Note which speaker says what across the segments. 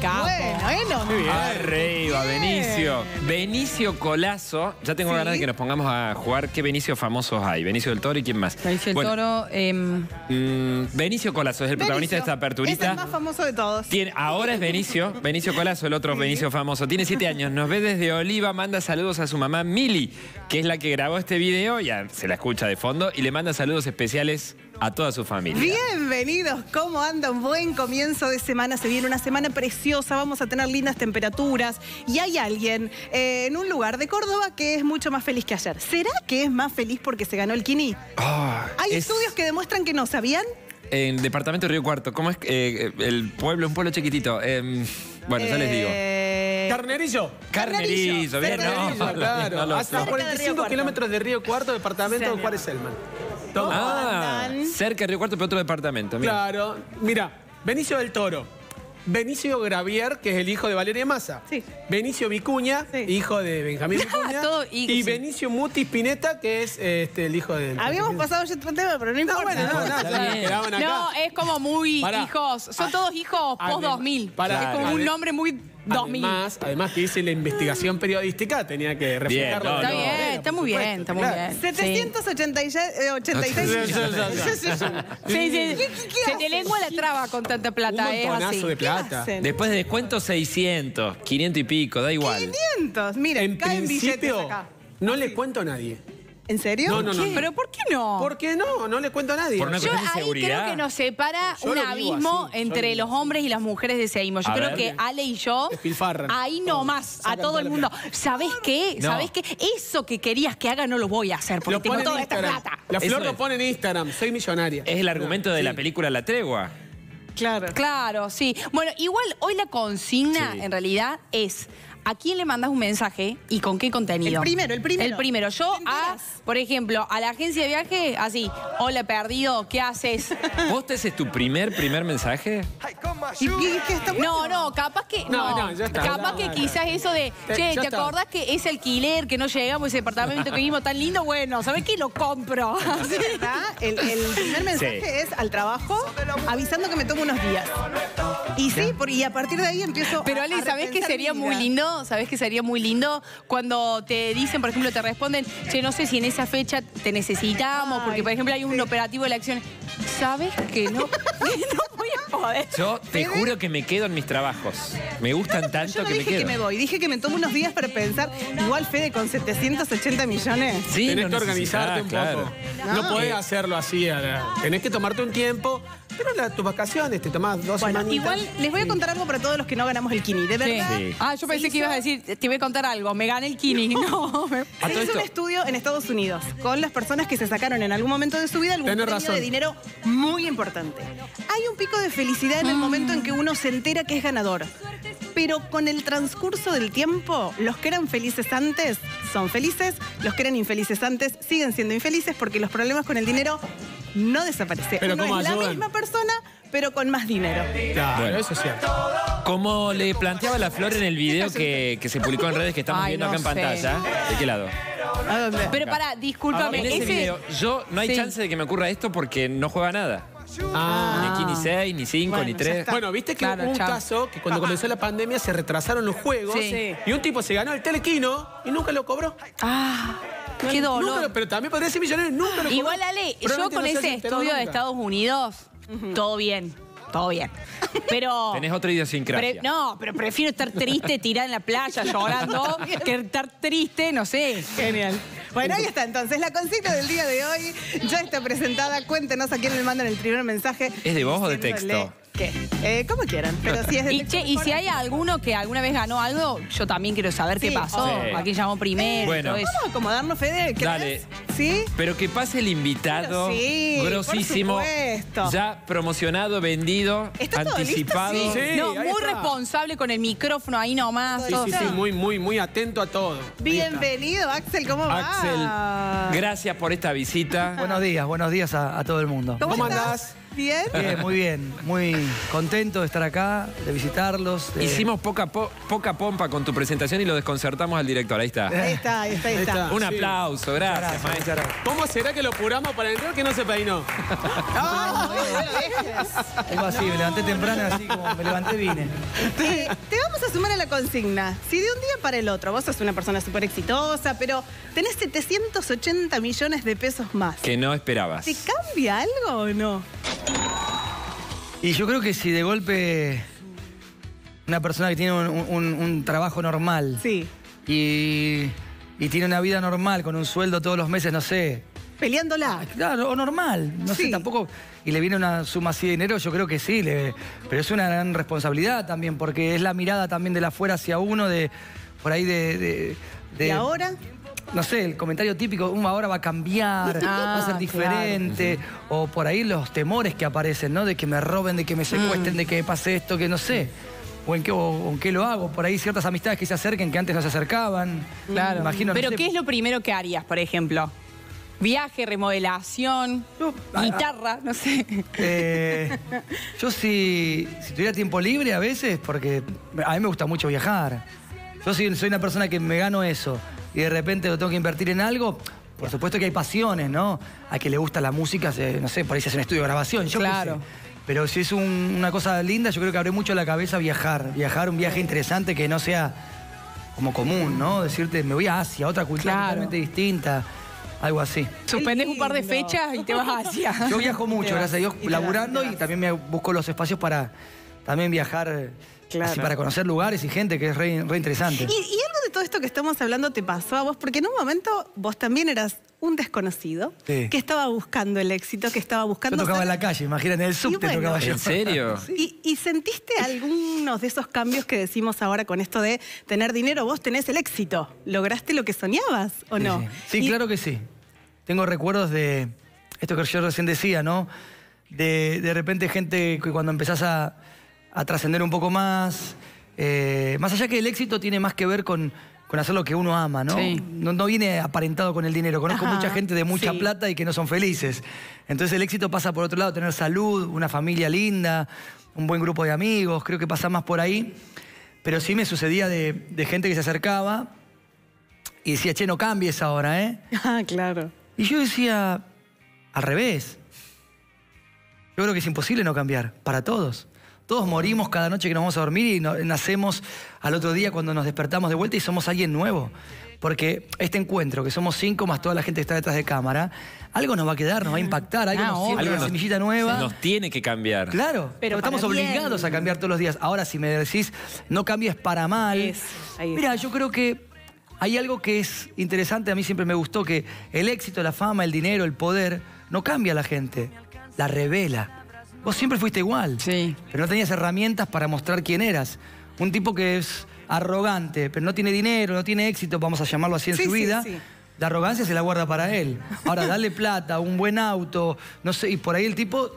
Speaker 1: Capo.
Speaker 2: Bueno, bueno.
Speaker 3: Arriba,
Speaker 2: Bien.
Speaker 3: Benicio. Benicio Colazo. Ya tengo
Speaker 2: Sí.
Speaker 3: ganas de que nos pongamos a jugar. ¿Qué Benicio famosos hay? Benicio del Toro y quién más.
Speaker 1: Benicio Toro.
Speaker 3: mm, Benicio Colazo es el protagonista de esta
Speaker 2: Benicio.
Speaker 3: aperturita.
Speaker 2: Es el más famoso de todos.
Speaker 3: Tiene- ahora es Benicio, Benicio Colazo, el otro Benicio famoso. Tiene siete años, nos ve desde Oliva, manda saludos a su mamá Mili, que es la que grabó este video, ya se la escucha de fondo, y le manda saludos especiales a toda su familia.
Speaker 2: Bienvenidos, ¿cómo anda? Un buen comienzo de semana, se viene una semana preciosa, vamos a tener lindas temperaturas y hay alguien eh, en un lugar de Córdoba que es mucho más feliz que ayer. ¿Será que es más feliz porque se ganó el Kini?
Speaker 3: Ah,
Speaker 2: Hay
Speaker 3: es
Speaker 2: estudios que demuestran que no, ¿sabían?
Speaker 3: En departamento de Río Cuarto, ¿cómo es eh, el pueblo? Un pueblo chiquitito. Em, bueno, ya les digo.
Speaker 2: Eh,
Speaker 4: Carnerillo.
Speaker 3: Carnerillo, bien, no.
Speaker 4: Carnerillo, claro.
Speaker 3: no lo
Speaker 4: Hasta
Speaker 3: sé.
Speaker 2: Cerca de Río
Speaker 4: 45
Speaker 2: Cuarto.
Speaker 4: kilómetros de Río Cuarto, departamento de Juárez Selman. Toma.
Speaker 3: Ah, cerca de Río Cuarto, pero otro departamento. mira.
Speaker 4: Claro. Mira, Benicio del Toro. Benicio Gravier, que es el hijo de Valeria Massa.
Speaker 2: Sí.
Speaker 4: Benicio Vicuña,
Speaker 2: Sí.
Speaker 4: hijo de Benjamín Vicuña.
Speaker 1: Todo y-
Speaker 4: y
Speaker 1: sí.
Speaker 4: Benicio Mutis Pineta, que es este, el hijo de.
Speaker 2: Habíamos pasado ya otro tema, pero no
Speaker 4: No,
Speaker 2: importa.
Speaker 4: bueno, no, no, acá.
Speaker 1: No, es como muy
Speaker 4: Pará.
Speaker 1: hijos. Son todos hijos
Speaker 4: Adem-
Speaker 1: post 2000.
Speaker 4: pará,
Speaker 1: es como un nombre muy 2000.
Speaker 4: Además, además que hice la investigación periodística, tenía que reflejarlo.
Speaker 3: no,
Speaker 4: de
Speaker 1: Está bien, está muy
Speaker 4: supuesto,
Speaker 1: bien, está muy
Speaker 4: claro.
Speaker 1: bien.
Speaker 2: 786
Speaker 4: Sí, sí, sí, sí.
Speaker 1: Sí, sí.
Speaker 2: ¿Qué- qué- qué
Speaker 1: Se te lengua la traba con tanta plata,
Speaker 4: Un
Speaker 1: es
Speaker 4: montonazo
Speaker 1: así.
Speaker 4: de plata.
Speaker 3: Después de descuento, 600, 500 y pico, da igual.
Speaker 2: 500. Miren,
Speaker 4: En
Speaker 2: caen billetes
Speaker 4: principio,
Speaker 2: acá.
Speaker 4: no le cuento a nadie.
Speaker 2: ¿En serio?
Speaker 4: No, no, no.
Speaker 1: ¿Qué? ¿Pero por qué no?
Speaker 4: ¿Por qué no? No le cuento a nadie.
Speaker 3: Por una
Speaker 1: Yo
Speaker 3: cuestión de
Speaker 1: ahí
Speaker 3: seguridad.
Speaker 1: creo que nos separa
Speaker 4: Yo
Speaker 1: un
Speaker 4: lo
Speaker 1: abismo
Speaker 4: así, yo
Speaker 1: entre
Speaker 4: lo
Speaker 1: los hombres y las mujeres de Seimo. Yo
Speaker 3: A
Speaker 1: creo
Speaker 3: ver.
Speaker 1: que Ale y yo,
Speaker 4: Despilfarran.
Speaker 1: ahí nomás, a
Speaker 4: Sacan
Speaker 1: todo el mundo. ¿Sabés qué?
Speaker 3: No.
Speaker 1: ¿Sabés qué? Eso que querías que haga no lo voy a hacer porque
Speaker 4: Lo
Speaker 1: tengo
Speaker 4: pone en
Speaker 1: toda esta
Speaker 4: Instagram.
Speaker 1: plata.
Speaker 4: La
Speaker 3: Eso
Speaker 4: flor lo
Speaker 3: es.
Speaker 4: pone en Instagram. Soy millonaria.
Speaker 3: Es el argumento de la película La Tregua.
Speaker 2: Claro.
Speaker 1: Claro, sí. Bueno, igual hoy la consigna
Speaker 3: Sí.
Speaker 1: en realidad es ¿a quién le mandas un mensaje y con qué contenido?
Speaker 2: El primero, el primero.
Speaker 1: El primero. Yo
Speaker 2: ¿Te
Speaker 1: a, por ejemplo, a la agencia de viaje, así, hola perdido, ¿qué haces?
Speaker 3: ¿Vos te haces tu primer, primer mensaje?
Speaker 2: ¿Y, y qué está bueno?
Speaker 1: No, no, capaz que.
Speaker 4: No,
Speaker 1: No,
Speaker 4: no, ya está.
Speaker 1: Capaz
Speaker 4: No,
Speaker 1: que
Speaker 4: no.
Speaker 1: quizás eso de. Che, ¿te
Speaker 4: está.
Speaker 1: acordás que ese alquiler que no llegamos, ese departamento que vimos tan lindo? Bueno, ¿sabés qué? Lo compro.
Speaker 2: ¿Verdad? El, el primer mensaje
Speaker 3: Sí.
Speaker 2: es al trabajo avisando que me tomo unos días. Y sí, por- y a partir de ahí empiezo
Speaker 1: Pero Ale, ¿sabés qué sería muy
Speaker 2: vida.
Speaker 1: Lindo? ¿Sabés qué sería muy lindo? Cuando te dicen, por ejemplo, te responden, che, no sé si en esa fecha te necesitamos, porque por ejemplo hay un
Speaker 2: sí.
Speaker 1: operativo de la acción. ¿Sabes que no? que no voy a poder.
Speaker 3: Yo te juro que me quedo en mis trabajos. Me gustan
Speaker 2: Yo
Speaker 3: tanto
Speaker 2: no
Speaker 3: que me
Speaker 2: dije
Speaker 3: quedo.
Speaker 2: que me voy, dije que me tomo unos días para pensar. Igual Fede con 780 millones.
Speaker 3: Sí,
Speaker 4: Tenés
Speaker 3: no
Speaker 4: que organizarte un
Speaker 3: necesitas,
Speaker 4: poco.
Speaker 3: claro.
Speaker 4: No, podés hacerlo así. Tenés que tomarte un tiempo. Pero la- tus vacaciones te tomás dos
Speaker 2: Bueno,
Speaker 4: semanitas.
Speaker 2: igual les voy a contar algo para todos los que no ganamos el Kini. De verdad.
Speaker 3: Sí.
Speaker 1: Ah, yo pensé que ibas a decir, te voy a contar algo, me gané el Kini. No, me-
Speaker 3: A
Speaker 2: Se
Speaker 3: todo
Speaker 2: hizo
Speaker 3: esto-
Speaker 2: un estudio en Estados Unidos con las personas que se sacaron en algún momento de su vida algún premio de dinero muy importante. Hay un pico de felicidad en el momento en que uno se entera que es ganador. Pero con el transcurso del tiempo, los que eran felices antes son felices, los que eran infelices antes siguen siendo infelices porque los problemas con el dinero no desaparecen.
Speaker 4: Pero
Speaker 2: Uno
Speaker 4: ¿cómo
Speaker 2: es la
Speaker 4: ayudan?
Speaker 2: misma persona, pero con más dinero.
Speaker 4: Claro,
Speaker 3: Bueno.
Speaker 4: eso es cierto.
Speaker 3: Como le planteaba la Flor en el video que, que se publicó en redes que estamos
Speaker 1: Ay,
Speaker 3: viendo
Speaker 1: no
Speaker 3: acá en
Speaker 1: sé.
Speaker 3: pantalla. ¿De qué lado?
Speaker 2: ¿A dónde?
Speaker 1: Pero para, discúlpame,
Speaker 3: En ese
Speaker 1: ese-
Speaker 3: video, yo no hay
Speaker 1: Sí.
Speaker 3: chance de que me ocurra esto porque no juega nada.
Speaker 4: Ah.
Speaker 3: Ni aquí ni 6, ni 5,
Speaker 2: Bueno,
Speaker 3: ni
Speaker 2: ya
Speaker 3: 3.
Speaker 2: está.
Speaker 4: Bueno, viste que
Speaker 1: Claro,
Speaker 4: hubo un
Speaker 1: chao.
Speaker 4: caso que cuando comenzó la pandemia se retrasaron los juegos
Speaker 1: Sí.
Speaker 4: y un tipo se ganó el telequino y nunca lo cobró.
Speaker 1: Ah, qué
Speaker 4: Nunca
Speaker 1: dolor.
Speaker 4: lo- pero también podría ser millonario, nunca lo cobró.
Speaker 1: Igual, Ale, yo
Speaker 4: Probablemente
Speaker 1: con
Speaker 4: no
Speaker 1: ese estudio de
Speaker 4: nunca.
Speaker 1: Estados Unidos, todo bien, todo bien. Pero...
Speaker 3: Tenés otra idiosincrasia.
Speaker 1: Pre- no, pero prefiero estar triste, tirada en la playa, llorando, que estar triste, no sé.
Speaker 2: Genial. Bueno, ahí está entonces. La consigna del día de hoy ya está presentada. Cuéntenos a quién le mandan el primer mensaje.
Speaker 3: ¿Es de voz o de texto?
Speaker 2: ¿Qué? Eh, como quieran, pero si es de
Speaker 1: Y, che, y si hay alguno que alguna vez ganó algo, yo también quiero saber qué pasó,
Speaker 3: sí.
Speaker 1: a quién llamó primero,
Speaker 3: Bueno.
Speaker 1: todo eso.
Speaker 2: Vamos a acomodarnos, Fede. ¿crees?
Speaker 3: Dale.
Speaker 2: ¿Sí?
Speaker 3: Pero que pase el invitado,
Speaker 2: Pero sí,
Speaker 3: grosísimo,
Speaker 2: por supuesto.
Speaker 3: ya promocionado, vendido,
Speaker 2: ¿Está todo listo?
Speaker 3: anticipado.
Speaker 2: Sí.
Speaker 4: Sí,
Speaker 1: no,
Speaker 4: ahí
Speaker 1: muy
Speaker 4: está.
Speaker 1: responsable con el micrófono ahí nomás.
Speaker 4: Sí,
Speaker 1: todo.
Speaker 4: sí, sí, muy, muy, muy atento a todo. Ahí.
Speaker 2: Bienvenido, Axel. ¿Cómo va?
Speaker 3: Axel, gracias por esta visita.
Speaker 5: Buenos días, buenos días a, a todo el mundo.
Speaker 2: ¿Cómo,
Speaker 4: ¿Cómo
Speaker 2: estás?
Speaker 4: andás?
Speaker 2: ¿Bien?
Speaker 5: Bien, muy bien. Muy contento de estar acá, de visitarlos. de-
Speaker 3: Hicimos poca, po- poca pompa con tu presentación y lo desconcertamos al director. Ahí está.
Speaker 2: Ahí está, ahí está, ahí está.
Speaker 4: está.
Speaker 3: Un
Speaker 4: Sí.
Speaker 3: aplauso, gracias,
Speaker 5: Gracias,
Speaker 3: maestro.
Speaker 5: muchas gracias.
Speaker 4: ¿Cómo será que lo apuramos para entrar que no se peinó?
Speaker 5: Algo así, me levanté temprano, así como me levanté vine.
Speaker 2: Te, te vamos a sumar a la consigna. Si de un día para el otro, vos sos una persona súper exitosa, pero tenés 780 millones de pesos más.
Speaker 3: Que no esperabas.
Speaker 2: ¿Te cambia algo o no?
Speaker 5: Y yo creo que si de golpe una persona que tiene un, un- un trabajo normal
Speaker 2: Sí.
Speaker 5: y, y tiene una vida normal con un sueldo todos los meses, no sé,
Speaker 2: Peleándola.
Speaker 5: Claro, o normal, no
Speaker 2: Sí.
Speaker 5: sé, tampoco. Y le viene una suma así de dinero, yo creo que sí, le- pero es una gran responsabilidad también, porque es la mirada también de la afuera hacia uno, de por ahí de. de- de-
Speaker 2: ¿Y ahora?
Speaker 5: No sé, el comentario típico, "Um, ahora va a cambiar, va a ser
Speaker 1: Ah,
Speaker 5: diferente, o por ahí los temores que aparecen, ¿no? De que me roben, de que me secuestren, de que me pase esto, que no sé. O en, qué, o en qué lo hago, por ahí ciertas amistades que se acerquen que antes no se acercaban.
Speaker 1: Claro.
Speaker 5: Imagino, no
Speaker 1: Pero
Speaker 5: sé.
Speaker 1: ¿qué es lo primero que harías, por ejemplo? Viaje, remodelación,
Speaker 5: ah,
Speaker 1: guitarra, no sé.
Speaker 5: Eh, yo si, si tuviera tiempo libre a veces, porque a mí me gusta mucho viajar. Yo si soy una persona que me gano eso y de repente lo tengo que invertir en algo, por supuesto que hay pasiones, ¿no? A que le gusta la música, se- no sé, por ahí se hace un estudio de grabación, yo qué
Speaker 1: Claro.
Speaker 5: sé. Pero si es un- una cosa linda, yo creo que abre mucho la cabeza viajar. Viajar, un viaje interesante que no sea como común, ¿no? Decirte, me voy a Asia, otra cultura
Speaker 1: Claro.
Speaker 5: totalmente distinta, algo así.
Speaker 1: Suspendes un par de fechas y te vas hacia.
Speaker 5: Yo viajo mucho, gracias a Dios,
Speaker 2: y
Speaker 5: laburando y también me busco los espacios para también viajar,
Speaker 2: Claro.
Speaker 5: así para conocer lugares y gente, que es re, re interesante.
Speaker 2: ¿Y, y algo de todo esto que estamos hablando te pasó a vos? Porque en un momento vos también eras un desconocido
Speaker 5: Sí.
Speaker 2: que estaba buscando el éxito, que estaba
Speaker 5: Yo
Speaker 2: buscando...
Speaker 5: tocaba
Speaker 2: ser-
Speaker 5: en la calle, imagínate, en el subte
Speaker 2: bueno.
Speaker 5: tocaba yo.
Speaker 3: ¿En serio?
Speaker 2: ¿Y, y sentiste algunos de esos cambios que decimos ahora con esto de tener dinero? Vos tenés el éxito. ¿Lograste lo que soñabas o
Speaker 5: Sí,
Speaker 2: no?
Speaker 5: Sí, Sí,
Speaker 2: Y-
Speaker 5: claro que sí. Tengo recuerdos de esto que yo recién decía, ¿no? De, de repente gente que cuando empezás a, a trascender un poco más, eh, más allá que el éxito tiene más que ver con, con hacer lo que uno ama, ¿no?
Speaker 1: Sí.
Speaker 5: No, no viene aparentado con el dinero. Conozco
Speaker 2: Ajá,
Speaker 5: mucha gente de mucha
Speaker 2: sí.
Speaker 5: plata y que no son felices. Entonces el éxito pasa por otro lado, tener salud, una familia linda, un buen grupo de amigos, creo que pasa más por ahí. Pero sí me sucedía de, de gente que se acercaba y decía, che, no cambies ahora, ¿eh?
Speaker 2: Ah, claro.
Speaker 5: Y yo decía, al revés. Yo creo que es imposible no cambiar, para todos. Todos morimos cada noche que nos vamos a dormir y nacemos al otro día cuando nos despertamos de vuelta y somos alguien nuevo. Porque este encuentro, que somos cinco más toda la gente que está detrás de cámara, algo nos va a quedar, nos va a impactar, algo
Speaker 1: Ah,
Speaker 5: nos
Speaker 3: Algo
Speaker 5: una
Speaker 3: nos-
Speaker 5: semillita nueva.
Speaker 3: Nos tiene que cambiar.
Speaker 5: Claro,
Speaker 2: Pero
Speaker 5: pero estamos
Speaker 2: bien.
Speaker 5: obligados a cambiar todos los días. Ahora, si me decís, no cambies para mal. Mira, yo creo que hay algo que es interesante, a mí siempre me gustó, que el éxito, la fama, el dinero, el poder, no cambia a la gente, la revela. Vos siempre fuiste igual,
Speaker 1: Sí.
Speaker 5: pero no tenías herramientas para mostrar quién eras. Un tipo que es arrogante, pero no tiene dinero, no tiene éxito, vamos a llamarlo así en
Speaker 2: Sí,
Speaker 5: su
Speaker 2: sí,
Speaker 5: vida.
Speaker 2: sí.
Speaker 5: La arrogancia se la guarda para él. Ahora, dale plata, un buen auto, no sé, y por ahí el tipo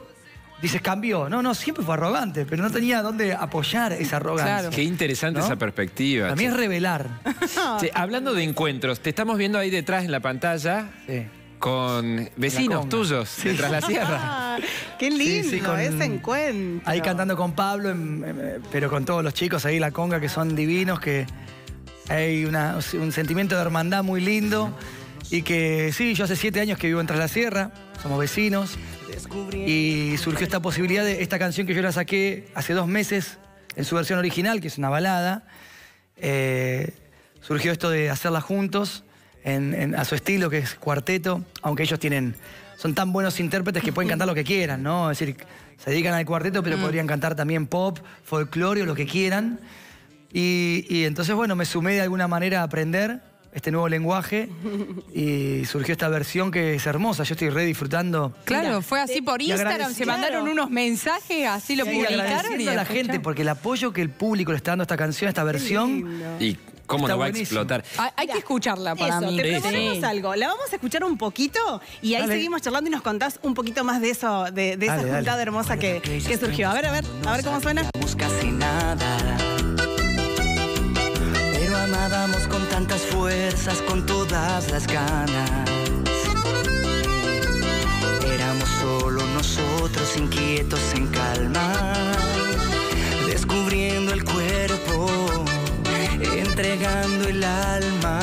Speaker 5: dices cambió. No, no, siempre fue arrogante, pero no tenía dónde apoyar esa arrogancia.
Speaker 1: Claro.
Speaker 3: Qué interesante
Speaker 5: ¿No?
Speaker 3: esa perspectiva.
Speaker 5: A mí
Speaker 3: che.
Speaker 5: es revelar.
Speaker 3: Che, hablando de encuentros, te estamos viendo ahí detrás en la pantalla
Speaker 5: Sí.
Speaker 3: Con vecinos tuyos de tras la sierra.
Speaker 2: Ah, qué lindo
Speaker 5: Sí, sí, con-
Speaker 2: ese encuentro.
Speaker 5: Ahí cantando con Pablo, en- en- pero con todos los chicos ahí, la conga, que son divinos, que hay una- un sentimiento de hermandad muy lindo. Y que sí, yo hace siete años que vivo en Tras la Sierra, somos vecinos. Y surgió esta posibilidad de esta canción que yo la saqué hace dos meses en su versión original, que es una balada. Eh, surgió esto de hacerla juntos, en- en- a su estilo, que es cuarteto, aunque ellos tienen, son tan buenos intérpretes que pueden cantar lo que quieran, ¿no? Es decir, se dedican al cuarteto, pero podrían cantar también pop, folclore o lo que quieran. Y, y entonces, bueno, me sumé de alguna manera a aprender este nuevo lenguaje y surgió esta versión que es hermosa. Yo estoy re disfrutando.
Speaker 1: Claro, fue así por
Speaker 5: y
Speaker 1: Instagram, se mandaron unos mensajes, así lo
Speaker 5: Sí,
Speaker 1: publicaron.
Speaker 5: agradeciendo
Speaker 1: y
Speaker 5: a la gente porque el apoyo que el público le está dando a esta canción, a esta versión,
Speaker 3: Y cómo
Speaker 5: Está
Speaker 3: no va a
Speaker 5: buenísimo.
Speaker 3: explotar.
Speaker 1: Hay, hay que escucharla para
Speaker 2: Eso,
Speaker 1: mí.
Speaker 2: te
Speaker 3: Sí,
Speaker 2: proponemos
Speaker 1: Sí.
Speaker 2: algo. La vamos a escuchar un poquito y ahí
Speaker 5: Dale.
Speaker 2: seguimos charlando y nos contás un poquito más de eso, de, de esa
Speaker 5: Dale, dale.
Speaker 2: juntada hermosa que, que surgió. A ver, a ver, a ver cómo suena.
Speaker 6: casi nada. Pero amábamos con tantas fuerzas, con todas las ganas. Éramos solo nosotros sin quién quietos en calma, entregando el alma.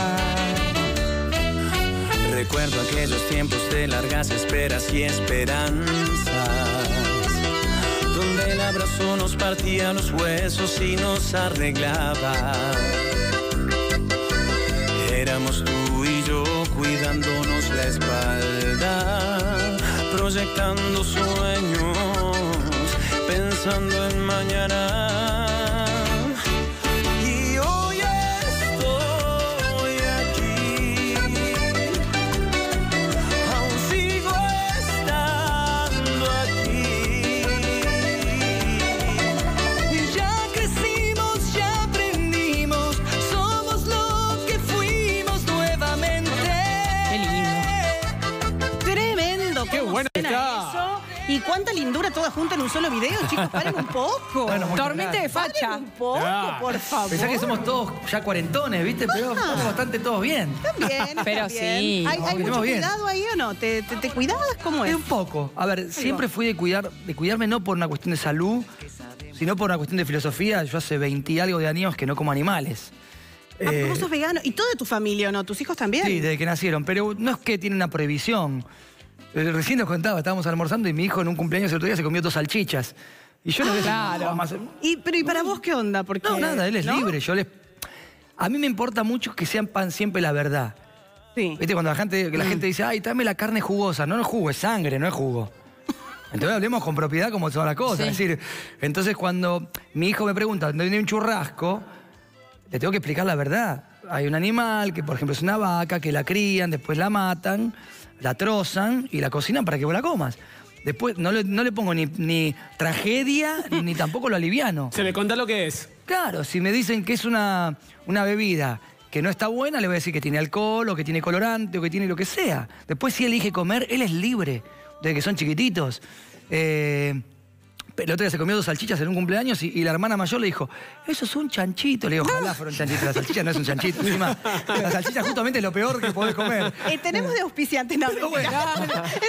Speaker 6: Recuerdo aquellos tiempos de largas esperas y esperanzas, donde el abrazo nos partía los huesos y nos arreglaba. Éramos tú y yo cuidándonos la espalda, proyectando sueños, pensando en mañana.
Speaker 2: Suena
Speaker 4: está.
Speaker 2: eso. Y cuánta lindura toda junta en un solo video, chicos. Paren un poco.
Speaker 5: Bueno,
Speaker 1: Tormenta de facha.
Speaker 2: un poco,
Speaker 4: Ah.
Speaker 2: por favor.
Speaker 5: Pensá que somos todos ya cuarentones, ¿viste? Pero estamos bastante todos bien.
Speaker 2: Bien, está
Speaker 1: Pero
Speaker 2: bien.
Speaker 1: sí.
Speaker 2: ¿Hay, mucho
Speaker 5: bien.
Speaker 2: cuidado ahí o no? ¿Te, te, te cuidabas? ¿Cómo es?
Speaker 5: Es un poco. A ver, siempre fui de cuidar, de cuidarme no por una cuestión de salud, sino por una cuestión de filosofía. Yo hace 20 y algo de años que no como animales.
Speaker 2: Ah,
Speaker 5: Eh,
Speaker 2: vos sos vegano. ¿Y toda tu familia o no? ¿Tus hijos también?
Speaker 5: Sí, desde que nacieron. Pero no es que tiene una prohibición. Eh, Recién nos contaba, estábamos almorzando y mi hijo en un cumpleaños el otro día se comió dos salchichas. Y yo no le
Speaker 1: claro.
Speaker 5: más.
Speaker 2: ¿Y, pero ¿y para vos qué onda? Porque,
Speaker 5: No, nada, él es
Speaker 2: ¿no?
Speaker 5: libre. Yo les. A mí me importa mucho que sean pan siempre la verdad.
Speaker 2: Sí.
Speaker 5: ¿Viste? Cuando la gente, que la gente dice, ay, tráeme la carne jugosa. No, no es jugo, es sangre, no es jugo. Entonces hablemos con propiedad como son las cosas.
Speaker 1: Sí.
Speaker 5: Es decir, entonces cuando mi hijo me pregunta dónde viene un churrasco, le tengo que explicar la verdad. Hay un animal que, por ejemplo, es una vaca, que la crían, después la matan, la trozan y la cocinan para que vos la comas. Después no le, no le pongo ni, ni tragedia ni tampoco lo aliviano.
Speaker 4: Se me contá lo que es.
Speaker 5: Claro, si me dicen que es una, una bebida que no está buena, le voy a decir que tiene alcohol o que tiene colorante o que tiene lo que sea. Después, si elige comer, él es libre, desde que son chiquititos. Eh, el otro día se comió dos salchichas en un cumpleaños y, y la hermana mayor le dijo, eso es un chanchito. Le digo, ojalá fuera un chanchito. La salchicha no es un chanchito. Encima, la salchicha justamente es lo peor que podés comer.
Speaker 2: Eh, tenemos de auspiciante, no, mentira.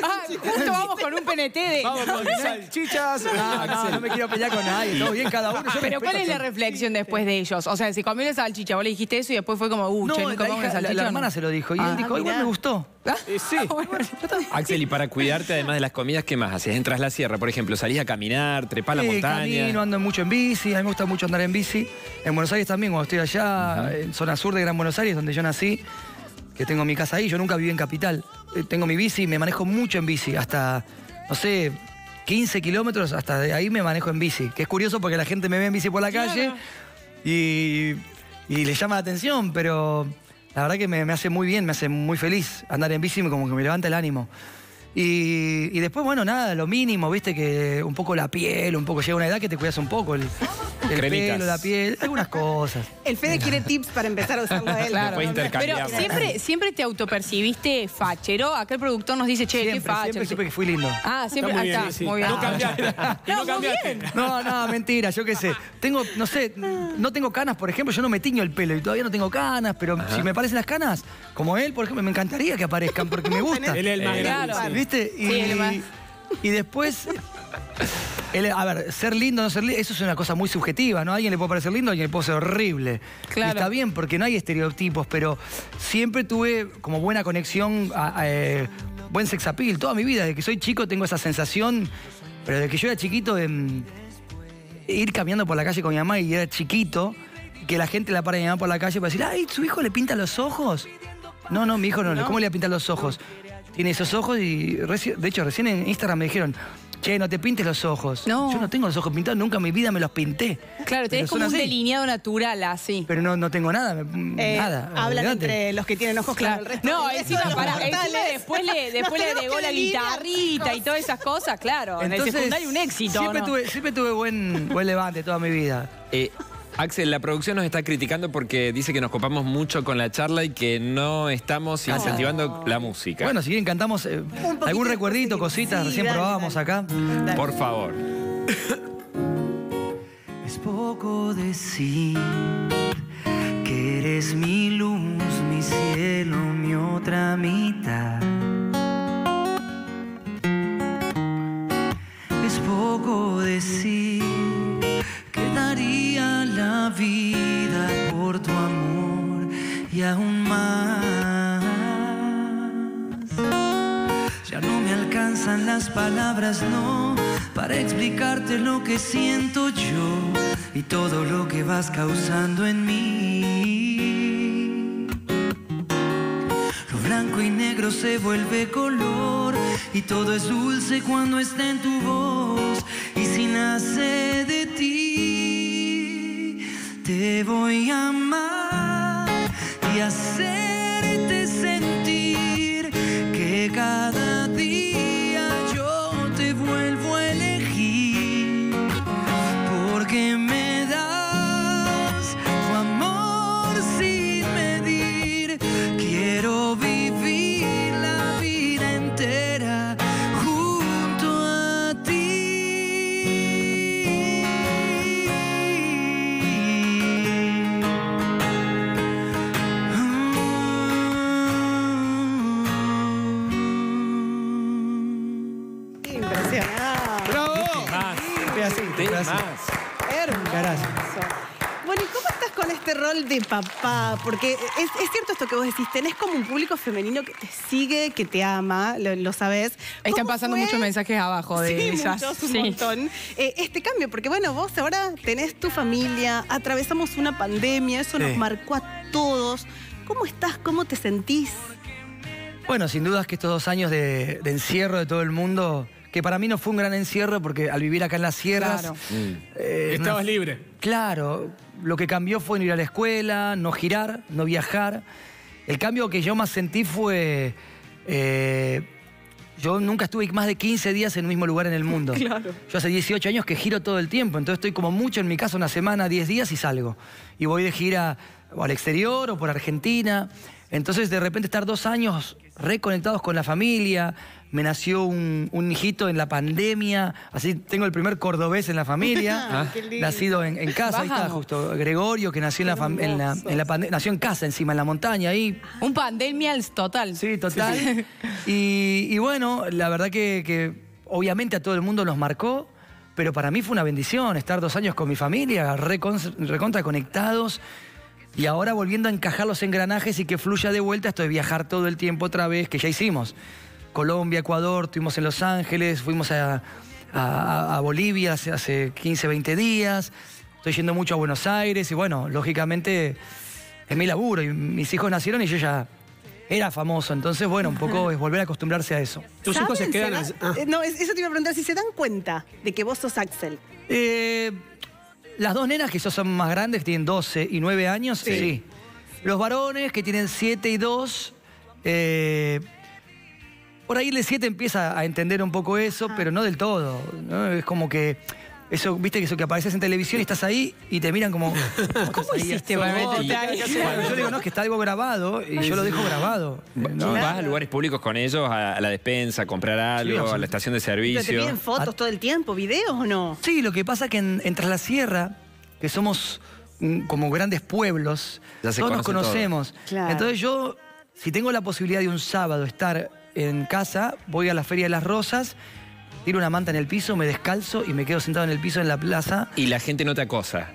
Speaker 1: Ah, justo vamos con un PNT de.
Speaker 4: Vamos con salchichas.
Speaker 5: No, no, no me quiero pelear con nadie. Todo bien, cada uno. Yo
Speaker 1: Pero ¿cuál es la reflexión después de ellos? O sea, si comió la salchicha, vos le dijiste eso y después fue como, uh,
Speaker 5: No,
Speaker 1: che,
Speaker 5: la, hija- la-
Speaker 1: salchicha.
Speaker 5: la hermana se lo dijo. Y
Speaker 1: Ah,
Speaker 5: él dijo, igual me gustó.
Speaker 4: Eh, sí.
Speaker 3: Axel, y para cuidarte, además de las comidas, ¿qué más haces? Entras la sierra, por ejemplo, salís a caminar, trepás la
Speaker 5: Sí,
Speaker 3: montaña.
Speaker 5: camino, ando mucho en bici, a mí me gusta mucho andar en bici. En Buenos Aires también, cuando estoy allá, en zona sur de Gran Buenos Aires, donde yo nací, que tengo mi casa ahí, yo nunca viví en capital. Eh, Tengo mi bici, me manejo mucho en bici, hasta, no sé, 15 kilómetros, hasta de ahí me manejo en bici. Que es curioso porque la gente me ve en bici por la calle y, y le llama la atención, pero la verdad que me, me hace muy bien, me hace muy feliz andar en bici, como que me levanta el ánimo. Y, y después, bueno, nada, lo mínimo, viste, que un poco la piel, un poco llega una edad que te cuidas un poco, el, pelo, la piel, algunas cosas.
Speaker 2: El Fede quiere tips para empezar a usarlo a él.
Speaker 1: Claro. Pero siempre, siempre te autopercibiste fachero. Acá el productor nos dice, che, qué
Speaker 5: Siempre,
Speaker 1: fachero.
Speaker 5: siempre supe que fui lindo.
Speaker 1: Ah, siempre.
Speaker 4: Está muy bien,
Speaker 1: está,
Speaker 4: sí.
Speaker 1: muy bien.
Speaker 4: No cambiaste. No cambiaste.
Speaker 5: No, no, mentira, yo qué sé. Tengo, no sé, no tengo canas, por ejemplo, yo no me tiño el pelo y todavía no tengo canas, pero si me parecen las canas, como él, por ejemplo, me encantaría que aparezcan porque me gusta.
Speaker 4: Él es el más grande.
Speaker 5: ¿Viste? Y,
Speaker 1: Sí, él más.
Speaker 5: y después, el- a ver, ser lindo o no ser lindo, eso es una cosa muy subjetiva, ¿no? A alguien le puede parecer lindo, a alguien le puede ser horrible.
Speaker 1: Claro.
Speaker 5: Y está bien, porque no hay estereotipos, pero siempre tuve como buena conexión, a- a, eh, buen sex appeal, toda mi vida. Desde que soy chico tengo esa sensación, pero desde que yo era chiquito, em, ir caminando por la calle con mi mamá y era chiquito, que la gente la para a mi mamá por la calle para decir, ay, ¿su hijo le pinta los ojos? No, no, mi hijo no, ¿cómo le va a pintar los ojos? Tiene esos ojos y, reci- de hecho, recién en Instagram me dijeron, che, no te pintes los ojos.
Speaker 1: No.
Speaker 5: Yo no tengo los ojos pintados, nunca en mi vida me los pinté.
Speaker 1: Claro,
Speaker 5: Pero
Speaker 1: tenés como un
Speaker 5: así.
Speaker 1: delineado natural así.
Speaker 5: Pero no, no tengo nada, me-
Speaker 2: Eh,
Speaker 5: nada.
Speaker 2: Hablan
Speaker 5: olvidate.
Speaker 2: entre los que tienen ojos claros.
Speaker 1: Claro.
Speaker 2: el resto
Speaker 1: No, encima,
Speaker 2: mortales.
Speaker 1: encima después le, después le agregó la guitarrita y todas esas cosas, claro. en el
Speaker 5: Entonces,
Speaker 1: secundario un éxito.
Speaker 5: Siempre
Speaker 1: ¿no?
Speaker 5: tuve, siempre tuve buen, buen levante toda mi vida.
Speaker 3: Eh, Axel, la producción nos está criticando porque dice que nos copamos mucho con la charla y que no estamos incentivando la música.
Speaker 5: Bueno, si bien cantamos eh,
Speaker 2: poquito
Speaker 5: algún recuerdito,
Speaker 2: cosita.
Speaker 5: cositas,
Speaker 2: Sí,
Speaker 5: recién
Speaker 2: dale,
Speaker 5: probábamos
Speaker 2: dale.
Speaker 5: acá.
Speaker 2: Dale.
Speaker 3: Por favor.
Speaker 6: Es poco decir que eres mi luz, mi cielo, mi otra mitad. Es poco
Speaker 5: decir vida por tu amor y aún más. Ya no me alcanzan las palabras, no, para explicarte lo que siento yo y todo lo que vas causando en mí. Lo blanco y negro se vuelve color y todo es dulce cuando está en tu voz
Speaker 2: papá? Porque es, es cierto esto que vos decís, tenés como un público femenino que te sigue, que te ama, lo, lo sabés.
Speaker 1: Están
Speaker 2: ¿Cómo
Speaker 1: pasando
Speaker 2: fue?
Speaker 1: muchos mensajes abajo de
Speaker 2: Sí, muchos, un
Speaker 1: Sí.
Speaker 2: montón. Eh, este cambio, porque bueno, vos ahora tenés tu familia, atravesamos una pandemia, eso nos marcó a todos. ¿Cómo estás? ¿Cómo te sentís?
Speaker 5: Bueno, sin dudas que estos dos años de, de encierro de todo el mundo, que para mí no fue un gran encierro porque al vivir acá en las sierras...
Speaker 1: Claro.
Speaker 5: eh,
Speaker 4: Estabas
Speaker 5: no-
Speaker 4: libre.
Speaker 5: Claro, lo que cambió fue no ir a la escuela, no girar, no viajar. El cambio que yo más sentí fue... eh, yo nunca estuve más de 15 días en un mismo lugar en el mundo.
Speaker 2: Claro.
Speaker 5: Yo hace 18 años que giro todo el tiempo, entonces estoy como mucho en mi casa una semana, 10 días y salgo. Y voy de gira o al exterior o por Argentina. Entonces de repente estar dos años reconectados con la familia, me nació un, un hijito en la pandemia, así tengo el primer cordobés en la familia,
Speaker 2: Ah,
Speaker 5: nacido en, en casa, ahí está justo Gregorio, que nació en la, en la, en la pande- nació en casa encima, en la montaña, ahí
Speaker 1: Un pandemials total.
Speaker 5: Sí, total. Y, y bueno, la verdad que, que obviamente a todo el mundo nos marcó, pero para mí fue una bendición estar dos años con mi familia, recon- recontra conectados. Y ahora volviendo a encajar los engranajes y que fluya de vuelta, estoy viajar todo el tiempo otra vez, que ya hicimos. Colombia, Ecuador, estuvimos en Los Ángeles, fuimos a, a- a Bolivia hace, hace 15, 20 días. Estoy yendo mucho a Buenos Aires y bueno, lógicamente es mi laburo y mis hijos nacieron y yo ya era famoso. Entonces, bueno, un poco es volver a acostumbrarse a eso.
Speaker 4: Tus hijos se quedan... ah.
Speaker 2: eh, No, es- eso te iba a preguntar, si se dan cuenta de que vos sos Axel.
Speaker 5: Eh, las dos nenas que ya son más grandes, que tienen 12 y 9 años, sí. Los varones que tienen 7 y 2, eh, por ahí el de 7 empieza a entender un poco eso, pero no del todo. ¿no? Es como que eso, viste que eso que apareces en televisión y estás ahí y te miran como.
Speaker 1: ¿Cómo hiciste para meterte ahí?
Speaker 5: Bueno, yo digo, no, es que está algo grabado y yo lo dejo grabado. ¿no?
Speaker 3: ¿Vas a lugares públicos con ellos, a, la despensa, a comprar algo, a la estación de
Speaker 2: ¿Pero te
Speaker 3: servicio?
Speaker 2: piden fotos todo el tiempo, videos o no?
Speaker 5: Sí, lo que pasa es que en, en Tras la Sierra, que somos mm, como grandes pueblos,
Speaker 3: Ya
Speaker 5: todos nos conocemos.
Speaker 2: Claro.
Speaker 5: Entonces yo, si tengo la posibilidad de un sábado estar en casa, voy a la Feria de las Rosas, tiro una manta en el piso, me descalzo y me quedo sentado en el piso en la plaza.
Speaker 3: Y la gente no te acosa.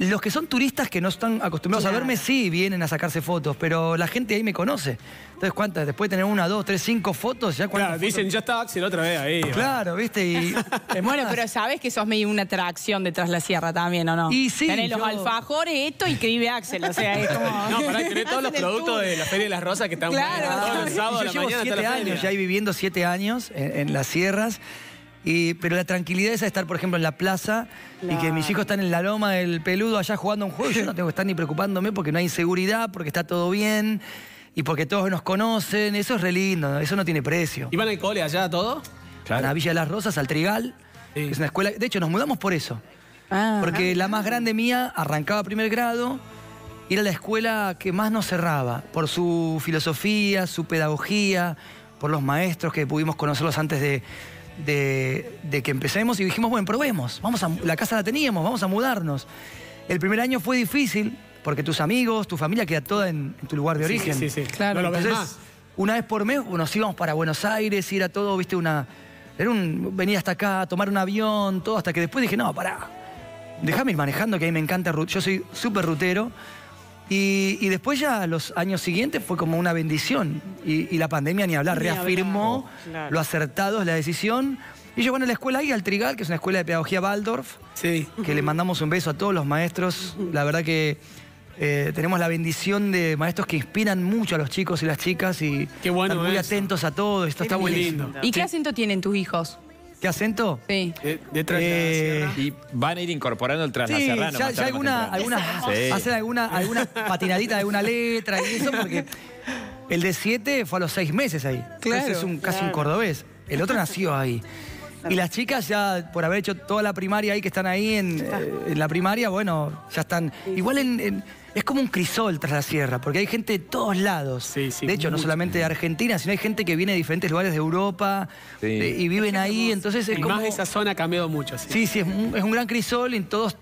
Speaker 5: Los que son turistas que no están acostumbrados
Speaker 2: Claro.
Speaker 5: a verme, sí, vienen a sacarse fotos, pero la gente ahí me conoce. Entonces, ¿cuántas? Después de tener una, dos, tres, cinco fotos, ya cuántas
Speaker 4: Claro, dicen, ya está Axel otra vez ahí.
Speaker 5: Claro, ¿viste? Y, es
Speaker 1: Bueno, pero sabes que sos medio una atracción detrás la sierra también, ¿o no?
Speaker 5: Y sí,
Speaker 1: Tenés los alfajores, esto y que vive Axel, o sea, es como...
Speaker 4: No, pará, tenés todos los productos de la Feria de las Rosas que están
Speaker 1: Claro.
Speaker 4: todos los sábados a
Speaker 5: yo
Speaker 4: la
Speaker 5: llevo
Speaker 4: mañana
Speaker 5: siete
Speaker 4: la
Speaker 5: años
Speaker 4: feria.
Speaker 5: ya ahí viviendo siete años en, en las sierras. Y, pero la tranquilidad esa de estar, por ejemplo, en la plaza y que mis hijos están en la loma del peludo allá jugando un juego, yo no tengo que estar ni preocupándome porque no hay inseguridad, porque está todo bien y porque todos nos conocen. Eso es re lindo, eso no tiene precio.
Speaker 4: ¿Iban al cole allá todo?
Speaker 5: A la Villa de las Rosas, al Trigal,
Speaker 4: Sí.
Speaker 5: que es una escuela. De hecho, nos mudamos por eso.
Speaker 1: Ah.
Speaker 5: Porque la más grande mía arrancaba primer grado y era la escuela que más nos cerraba, por su filosofía, su pedagogía, por los maestros que pudimos conocerlos antes de, de- de que empecemos y dijimos, bueno, probemos, vamos a, la casa la teníamos, vamos a mudarnos. El primer año fue difícil porque tus amigos, tu familia queda toda en, en tu lugar de origen.
Speaker 4: Sí, sí, sí.
Speaker 1: Claro.
Speaker 4: No lo ves
Speaker 5: Entonces,
Speaker 4: más.
Speaker 5: una vez por mes nos íbamos para Buenos Aires y era todo, viste, una, Era un, venir hasta acá, tomar un avión, todo, hasta que después dije, no, pará, déjame ir manejando, que a mí me encanta, yo soy súper rutero. Y, y después ya los años siguientes fue como una bendición. Y, y la pandemia ni hablar,
Speaker 2: Ni hablar,
Speaker 5: reafirmó
Speaker 2: claro.
Speaker 5: lo acertado es la decisión. Y yo, bueno, a la escuela ahí, al Trigal, que es una escuela de pedagogía Waldorf,
Speaker 4: Sí.
Speaker 5: que le mandamos un beso a todos los maestros. La verdad que eh, tenemos la bendición de maestros que inspiran mucho a los chicos y las chicas y
Speaker 4: Qué bueno
Speaker 5: están muy
Speaker 4: eso.
Speaker 5: atentos a todo. Esto está
Speaker 4: muy
Speaker 5: buenísimo.
Speaker 4: lindo.
Speaker 1: ¿Y qué acento tienen tus hijos?
Speaker 5: ¿Qué acento?
Speaker 1: Sí.
Speaker 4: De- detrás de la
Speaker 5: Eh.
Speaker 3: Y van a ir incorporando el
Speaker 5: Sí,
Speaker 3: traslaserrano.
Speaker 5: ya, ya alguna, alguna,
Speaker 3: Sí.
Speaker 5: hacer alguna, alguna patinadita de alguna letra y eso, porque el de siete fue a los seis meses ahí.
Speaker 1: Claro,
Speaker 5: Entonces es un, casi un cordobés. El otro nació ahí. Y las chicas ya, por haber hecho toda la primaria ahí, que están ahí en, eh, en la primaria, bueno, ya están. Igual en- en- es como un crisol tras la sierra, porque hay gente de todos lados.
Speaker 4: Sí, sí,
Speaker 5: de hecho, no solamente de Argentina, sino hay gente que viene de diferentes lugares de Europa
Speaker 3: Sí.
Speaker 5: de- y viven ahí. Entonces es
Speaker 4: Y
Speaker 5: como.
Speaker 4: más esa zona ha cambiado mucho. Sí.
Speaker 5: Sí, sí, es un, es un gran crisol y todos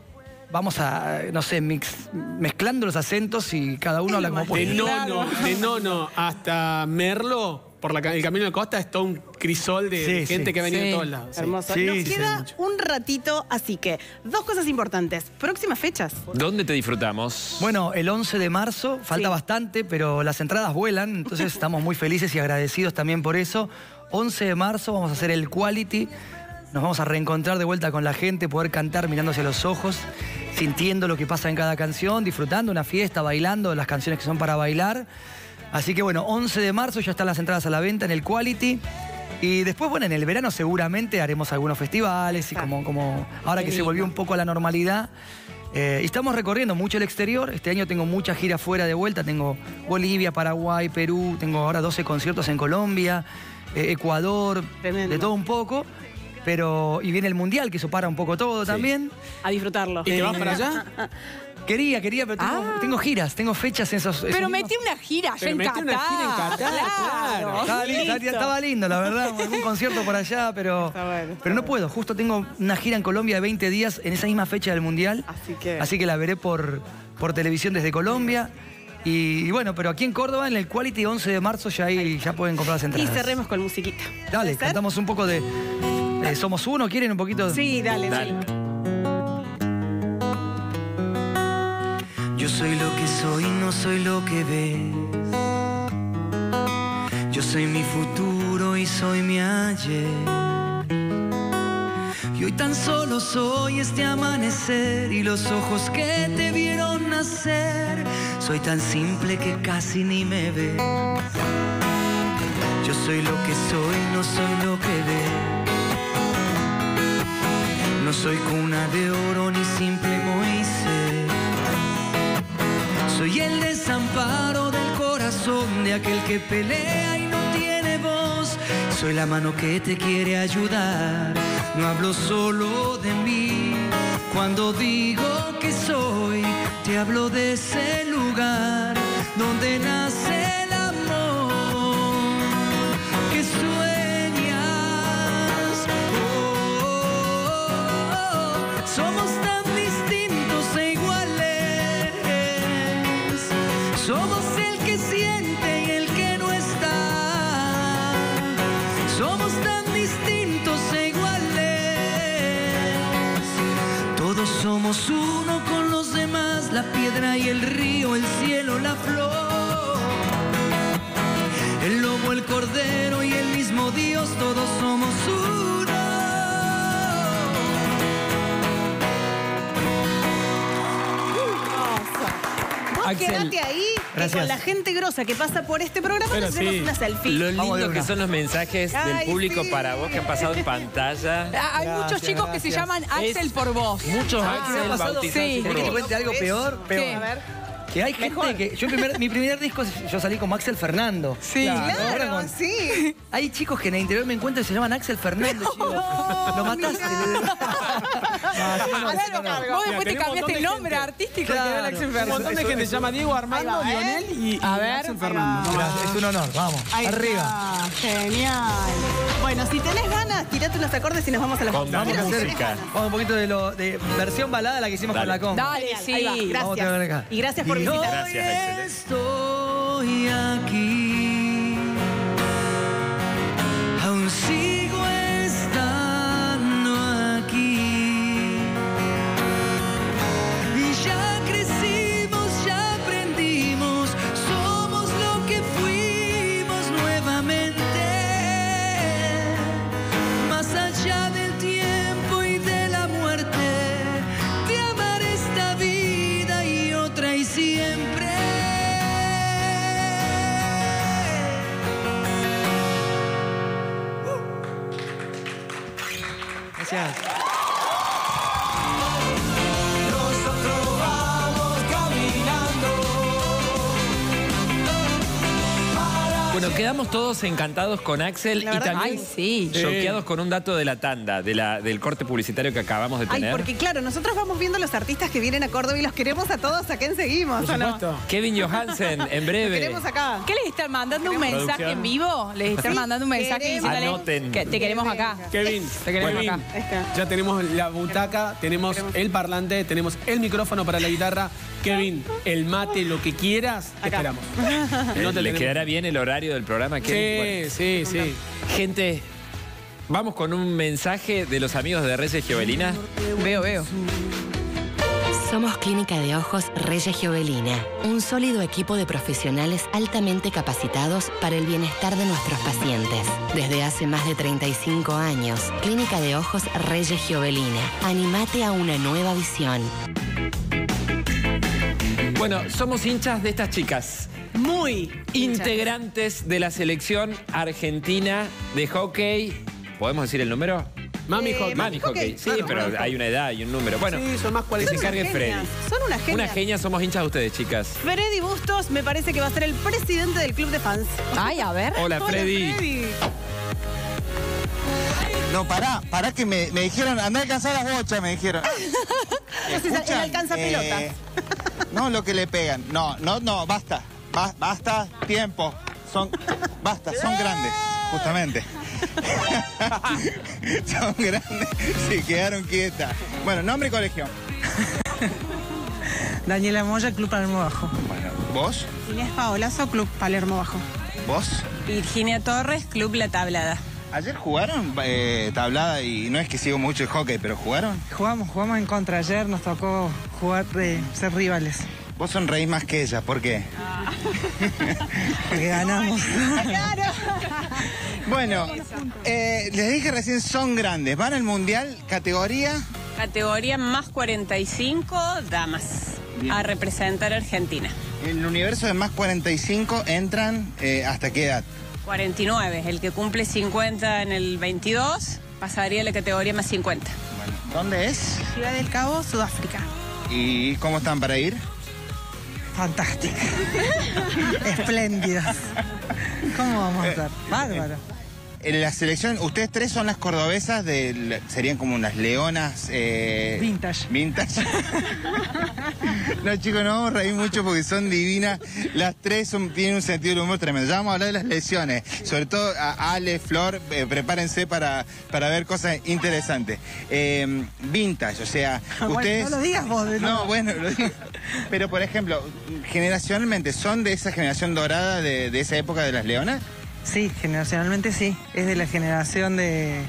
Speaker 5: vamos a, no sé, mix- mezclando los acentos y cada uno habla como
Speaker 4: De
Speaker 5: puede.
Speaker 4: Nono, de Nono hasta Merlo, por la el camino de costa, es todo un crisol de,
Speaker 5: Sí,
Speaker 4: de gente
Speaker 5: sí.
Speaker 4: que ha venido
Speaker 1: Sí.
Speaker 4: de todos lados.
Speaker 2: Hermoso.
Speaker 5: Sí,
Speaker 2: Nos
Speaker 5: sí,
Speaker 2: queda un ratito, así que dos cosas importantes. Próximas fechas.
Speaker 3: ¿Dónde te disfrutamos?
Speaker 5: Bueno, el 11 de marzo, falta
Speaker 2: Sí.
Speaker 5: bastante, pero las entradas vuelan, entonces estamos muy felices y agradecidos también por eso. 11 de marzo vamos a hacer el Quality, nos vamos a reencontrar de vuelta con la gente, poder cantar mirándose a los ojos, sintiendo lo que pasa en cada canción, disfrutando una fiesta, bailando las canciones que son para bailar. Así que bueno, 11 de marzo ya están las entradas a la venta en el Quality. Y después, bueno, en el verano seguramente haremos algunos festivales y como, como ahora que se volvió un poco a la normalidad. eh, y estamos recorriendo mucho el exterior. Este año tengo mucha gira fuera de vuelta. Tengo Bolivia, Paraguay, Perú. Tengo ahora 12 conciertos en Colombia, eh, Ecuador,
Speaker 2: Tremendo.
Speaker 5: de todo un poco. Pero, y viene el Mundial, que eso para un poco todo también.
Speaker 2: A disfrutarlo.
Speaker 4: ¿Y te vas para allá?
Speaker 5: Quería, quería, pero tengo,
Speaker 1: Ah.
Speaker 5: tengo giras, tengo fechas en esos. esos
Speaker 1: Pero metí una gira allá en
Speaker 4: metí
Speaker 1: Qatar.
Speaker 4: una gira en Qatar, claro.
Speaker 5: Estaba, li- estaba- estaba lindo, la verdad, algún concierto por allá, pero,
Speaker 2: Está bueno, está
Speaker 5: pero no puedo. Justo tengo una gira en Colombia de 20 días en esa misma fecha del Mundial.
Speaker 2: Así que-
Speaker 5: Así que la veré por, por televisión desde Colombia. Y, y bueno, pero aquí en Córdoba, en el Quality 11 de marzo, ya ahí ya pueden comprar las
Speaker 2: Y
Speaker 5: entradas.
Speaker 2: cerremos con musiquita.
Speaker 5: Dale, cantamos un poco de eh, Somos Uno, ¿quieren un poquito?
Speaker 2: Sí, dale, dale.
Speaker 6: Yo soy lo que soy, no soy lo que ves. Yo soy mi futuro y soy mi ayer. Y hoy tan solo soy este amanecer y los ojos que te vieron nacer. Soy tan simple que casi ni me ves. Yo soy lo que soy, no soy lo que ves. No soy cuna de oro ni simple Moisés. Soy el desamparo del corazón de aquel que pelea y no tiene voz. Soy la mano que te quiere ayudar. No hablo solo de mí. Cuando digo que soy, te hablo de ese lugar donde nace la piedra y el río, el cielo, la flor. El lobo, el cordero y el mismo Dios, todos somos uno.
Speaker 2: Vos
Speaker 5: Axel.
Speaker 2: quedate que
Speaker 5: Gracias.
Speaker 2: con la gente grosa que pasa por este programa
Speaker 4: Pero
Speaker 2: nos hacemos
Speaker 4: sí.
Speaker 2: una selfie.
Speaker 3: Lo
Speaker 5: Vamos
Speaker 3: lindo que son los mensajes
Speaker 2: Ay,
Speaker 3: del público
Speaker 2: sí.
Speaker 3: para vos que han pasado en pantalla.
Speaker 1: Ah, Hay
Speaker 5: Gracias,
Speaker 1: muchos chicos que se llaman Axel
Speaker 3: Es-
Speaker 1: por vos.
Speaker 3: Muchos
Speaker 5: ¿Sabés qué me ha
Speaker 3: Axel
Speaker 5: pasado?
Speaker 3: bautizados
Speaker 1: Sí.
Speaker 3: por
Speaker 5: ¿Querés que te
Speaker 3: vos.
Speaker 5: cuente algo peor? Peor.
Speaker 1: ¿Qué?
Speaker 2: A ver.
Speaker 5: Que hay gente que. Yo primer- mi primer disco yo salí como Axel Fernando.
Speaker 1: Sí.
Speaker 5: ¿se acuerdan
Speaker 2: Claro,
Speaker 5: con-
Speaker 2: sí.
Speaker 5: Hay chicos que en el interior me encuentran y se llaman Axel Fernando. chicos. Lo mataste.
Speaker 1: Vos después te cambiaste
Speaker 4: montón
Speaker 1: el
Speaker 4: de
Speaker 1: nombre
Speaker 4: gente.
Speaker 1: artístico
Speaker 4: Un montón de gente se llama Diego Armando,
Speaker 2: ¿eh?
Speaker 4: Lionel y, Axel Fernando.
Speaker 5: Es un honor, vamos. Arriba.
Speaker 2: Genial. Bueno, si tenés ganas, tirate unos acordes y nos vamos a la música. tenés
Speaker 3: música.
Speaker 5: Vamos un poquito de, lo, de versión balada la que hicimos
Speaker 3: Dale.
Speaker 5: con la con.
Speaker 1: Dale, sí.
Speaker 2: ahí va,
Speaker 5: Vamos a ver acá.
Speaker 2: Gracias. Y gracias por
Speaker 5: Y
Speaker 2: visitar.
Speaker 3: Gracias.
Speaker 6: Estoy aquí.
Speaker 3: Quedamos todos encantados con Axel
Speaker 2: La
Speaker 3: y
Speaker 2: verdad
Speaker 3: también
Speaker 1: Ay, sí.
Speaker 3: choqueados con un dato de la tanda, de la, del corte publicitario que acabamos de
Speaker 2: Ay,
Speaker 3: tener.
Speaker 2: porque claro, nosotros vamos viendo los artistas que vienen a Córdoba y los queremos a todos. ¿A quién seguimos?
Speaker 4: Por
Speaker 2: ¿o no?
Speaker 4: supuesto.
Speaker 3: Kevin Johansen, en
Speaker 2: Los
Speaker 3: breve.
Speaker 2: queremos acá.
Speaker 1: ¿Qué les están mandando un
Speaker 3: Producción.
Speaker 1: mensaje en vivo? ¿Les están
Speaker 2: Sí,
Speaker 1: mandando un mensaje
Speaker 2: queremos.
Speaker 1: diciéndole
Speaker 3: Anoten.
Speaker 1: que te queremos acá?
Speaker 4: Kevin,
Speaker 1: Te queremos
Speaker 4: Kevin,
Speaker 1: acá.
Speaker 4: Ya tenemos la butaca, tenemos el parlante, tenemos el micrófono para la guitarra. Kevin, el mate, lo que quieras, te
Speaker 2: Acá.
Speaker 4: esperamos. No te
Speaker 3: ¿Le
Speaker 4: tenemos-
Speaker 3: quedará bien el horario del programa, Kevin?
Speaker 4: Sí, sí, sí.
Speaker 3: Gente, vamos con un mensaje de los amigos de Reyes Giovelina.
Speaker 1: Veo, veo.
Speaker 7: Somos Clínica de Ojos Reyes Giovelina, un sólido equipo de profesionales altamente capacitados para el bienestar de nuestros pacientes. Desde hace más de 35 años, Clínica de Ojos Reyes Giovelina. Animate a una nueva visión.
Speaker 3: Bueno, somos hinchas de estas chicas.
Speaker 2: Muy
Speaker 3: Integrantes de la selección argentina de hockey. ¿Podemos decir el número?
Speaker 4: Mami
Speaker 2: Eh,
Speaker 4: Hockey.
Speaker 3: Mami hockey. Sí,
Speaker 4: Claro,
Speaker 3: pero hay una edad y un número. Bueno,
Speaker 4: Sí, son más
Speaker 3: que se encargue Freddy.
Speaker 2: genias. Son una genia.
Speaker 3: Una genia, somos hinchas de ustedes, chicas.
Speaker 2: Freddy Bustos me parece que va a ser el presidente del club de fans.
Speaker 1: Ay, a ver.
Speaker 3: Hola, Freddy.
Speaker 8: No, pará, pará que me, me dijeron, anda a alcanzar las bochas, me dijeron.
Speaker 2: Entonces, él alcanza pelotas.
Speaker 8: no lo que le pegan. No, no, no, basta. Ba- basta, tiempo. Son, basta, son grandes, justamente. son grandes, se quedaron quietas. Bueno, nombre y colegio.
Speaker 9: Daniela Moya, Club Palermo Bajo.
Speaker 8: Bueno, ¿vos?
Speaker 9: Inés Paolazo, Club Palermo Bajo.
Speaker 8: ¿Vos?
Speaker 9: Virginia Torres, Club La Tablada.
Speaker 8: Ayer jugaron eh, tablada y no es que sigo mucho el hockey, pero jugaron.
Speaker 9: Jugamos, jugamos en contra ayer, nos tocó jugar de ser rivales,
Speaker 8: Vos sonreís más que ella, ¿por qué?
Speaker 9: porque ganamos.
Speaker 8: Bueno, eh, les dije recién, son grandes. Van al Mundial, categoría...
Speaker 9: Categoría más 45, damas, a representar a Argentina.
Speaker 8: En el universo de más 45 entran eh, hasta qué edad?
Speaker 9: 49, el que cumple 50 en el 22, pasaría a la categoría más 50.
Speaker 8: Bueno, ¿dónde es?
Speaker 9: Ciudad del Cabo, Sudáfrica.
Speaker 8: ¿Y cómo están para ir?
Speaker 9: Fantástica. Espléndidas. ¿Cómo vamos a estar? Bárbaro.
Speaker 8: En la selección, ustedes tres son las cordobesas del, serían como unas leonas. eh,
Speaker 9: Vintage.
Speaker 8: Vintage. no, chicos, no vamos a reír mucho porque son divinas. Las tres son- tienen un sentido del humor tremendo. Ya vamos a hablar de las lesiones. Sobre todo a Ale, Flor, eh, prepárense para, para ver cosas interesantes. Eh, vintage, o sea,
Speaker 9: Bueno,
Speaker 8: ustedes.
Speaker 9: no lo digas vos, de
Speaker 8: No, bueno, lo digo. Pero por ejemplo, generacionalmente, ¿son de esa generación dorada de, de esa época de las leonas?
Speaker 9: Sí, generacionalmente sí. Es de la generación de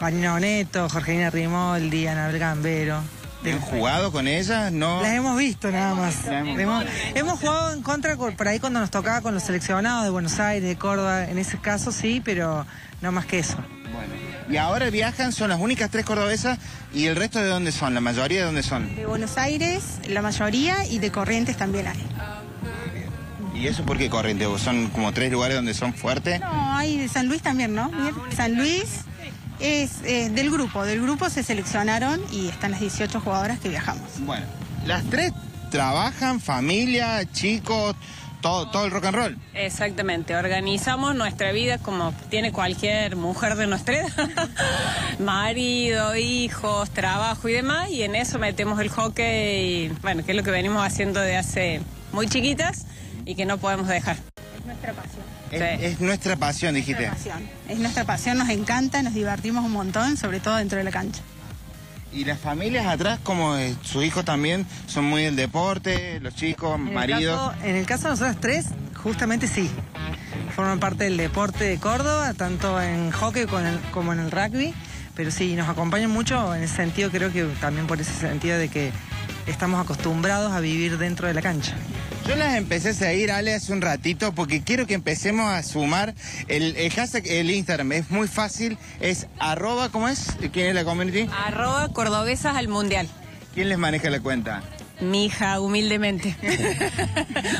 Speaker 9: Marina Boneto, Jorgelina Rimoldi, Anabel Gambero.
Speaker 8: ¿Han jugado con ellas? No.
Speaker 9: Las hemos visto nada más.
Speaker 8: Hemos-
Speaker 9: Hemos, hemos jugado en contra por por ahí cuando nos tocaba con los seleccionados de Buenos Aires, de Córdoba. En ese caso sí, pero no más que eso.
Speaker 8: Bueno. Y ahora viajan, son las únicas tres cordobesas y el resto de dónde son, la mayoría de dónde son.
Speaker 10: De Buenos Aires, la mayoría, y de Corrientes también hay.
Speaker 8: ¿Y eso por qué Corrientes? Son como tres lugares donde son fuertes.
Speaker 10: No, hay de San Luis también, ¿no? Bien. San Luis es eh, del grupo, del grupo se seleccionaron y están las 18 jugadoras que viajamos.
Speaker 8: Bueno, las tres trabajan, familia, chicos, todo, todo el rock and roll.
Speaker 9: Exactamente, organizamos nuestra vida como tiene cualquier mujer de nuestra edad. Marido, hijos, trabajo y demás, y en eso metemos el hockey, bueno, que es lo que venimos haciendo de hace muy chiquitas y que no podemos dejar.
Speaker 10: Es nuestra pasión.
Speaker 8: Es,
Speaker 9: Sí.
Speaker 8: es nuestra pasión, dijiste.
Speaker 10: Nuestra pasión. Es nuestra pasión, nos encanta, nos divertimos un montón, sobre todo dentro de la cancha.
Speaker 8: Y las familias atrás, como eh, sus hijos también, son muy del deporte, los chicos,
Speaker 9: En el
Speaker 8: maridos.
Speaker 9: caso- en el caso de nosotras tres, justamente sí. Forman parte del deporte de Córdoba, tanto en hockey con el- como en el rugby. Pero sí, nos acompañan mucho en ese sentido, creo que también por ese sentido de que estamos acostumbrados a vivir dentro de la cancha.
Speaker 8: Yo las empecé a seguir, Ale, hace un ratito, porque quiero que empecemos a sumar el, el hashtag, el Instagram. Es muy fácil, es arroba, ¿cómo es? ¿Quién es la community?
Speaker 9: Arroba cordobesas al mundial.
Speaker 8: ¿Quién les maneja la cuenta?
Speaker 9: Mi hija, humildemente.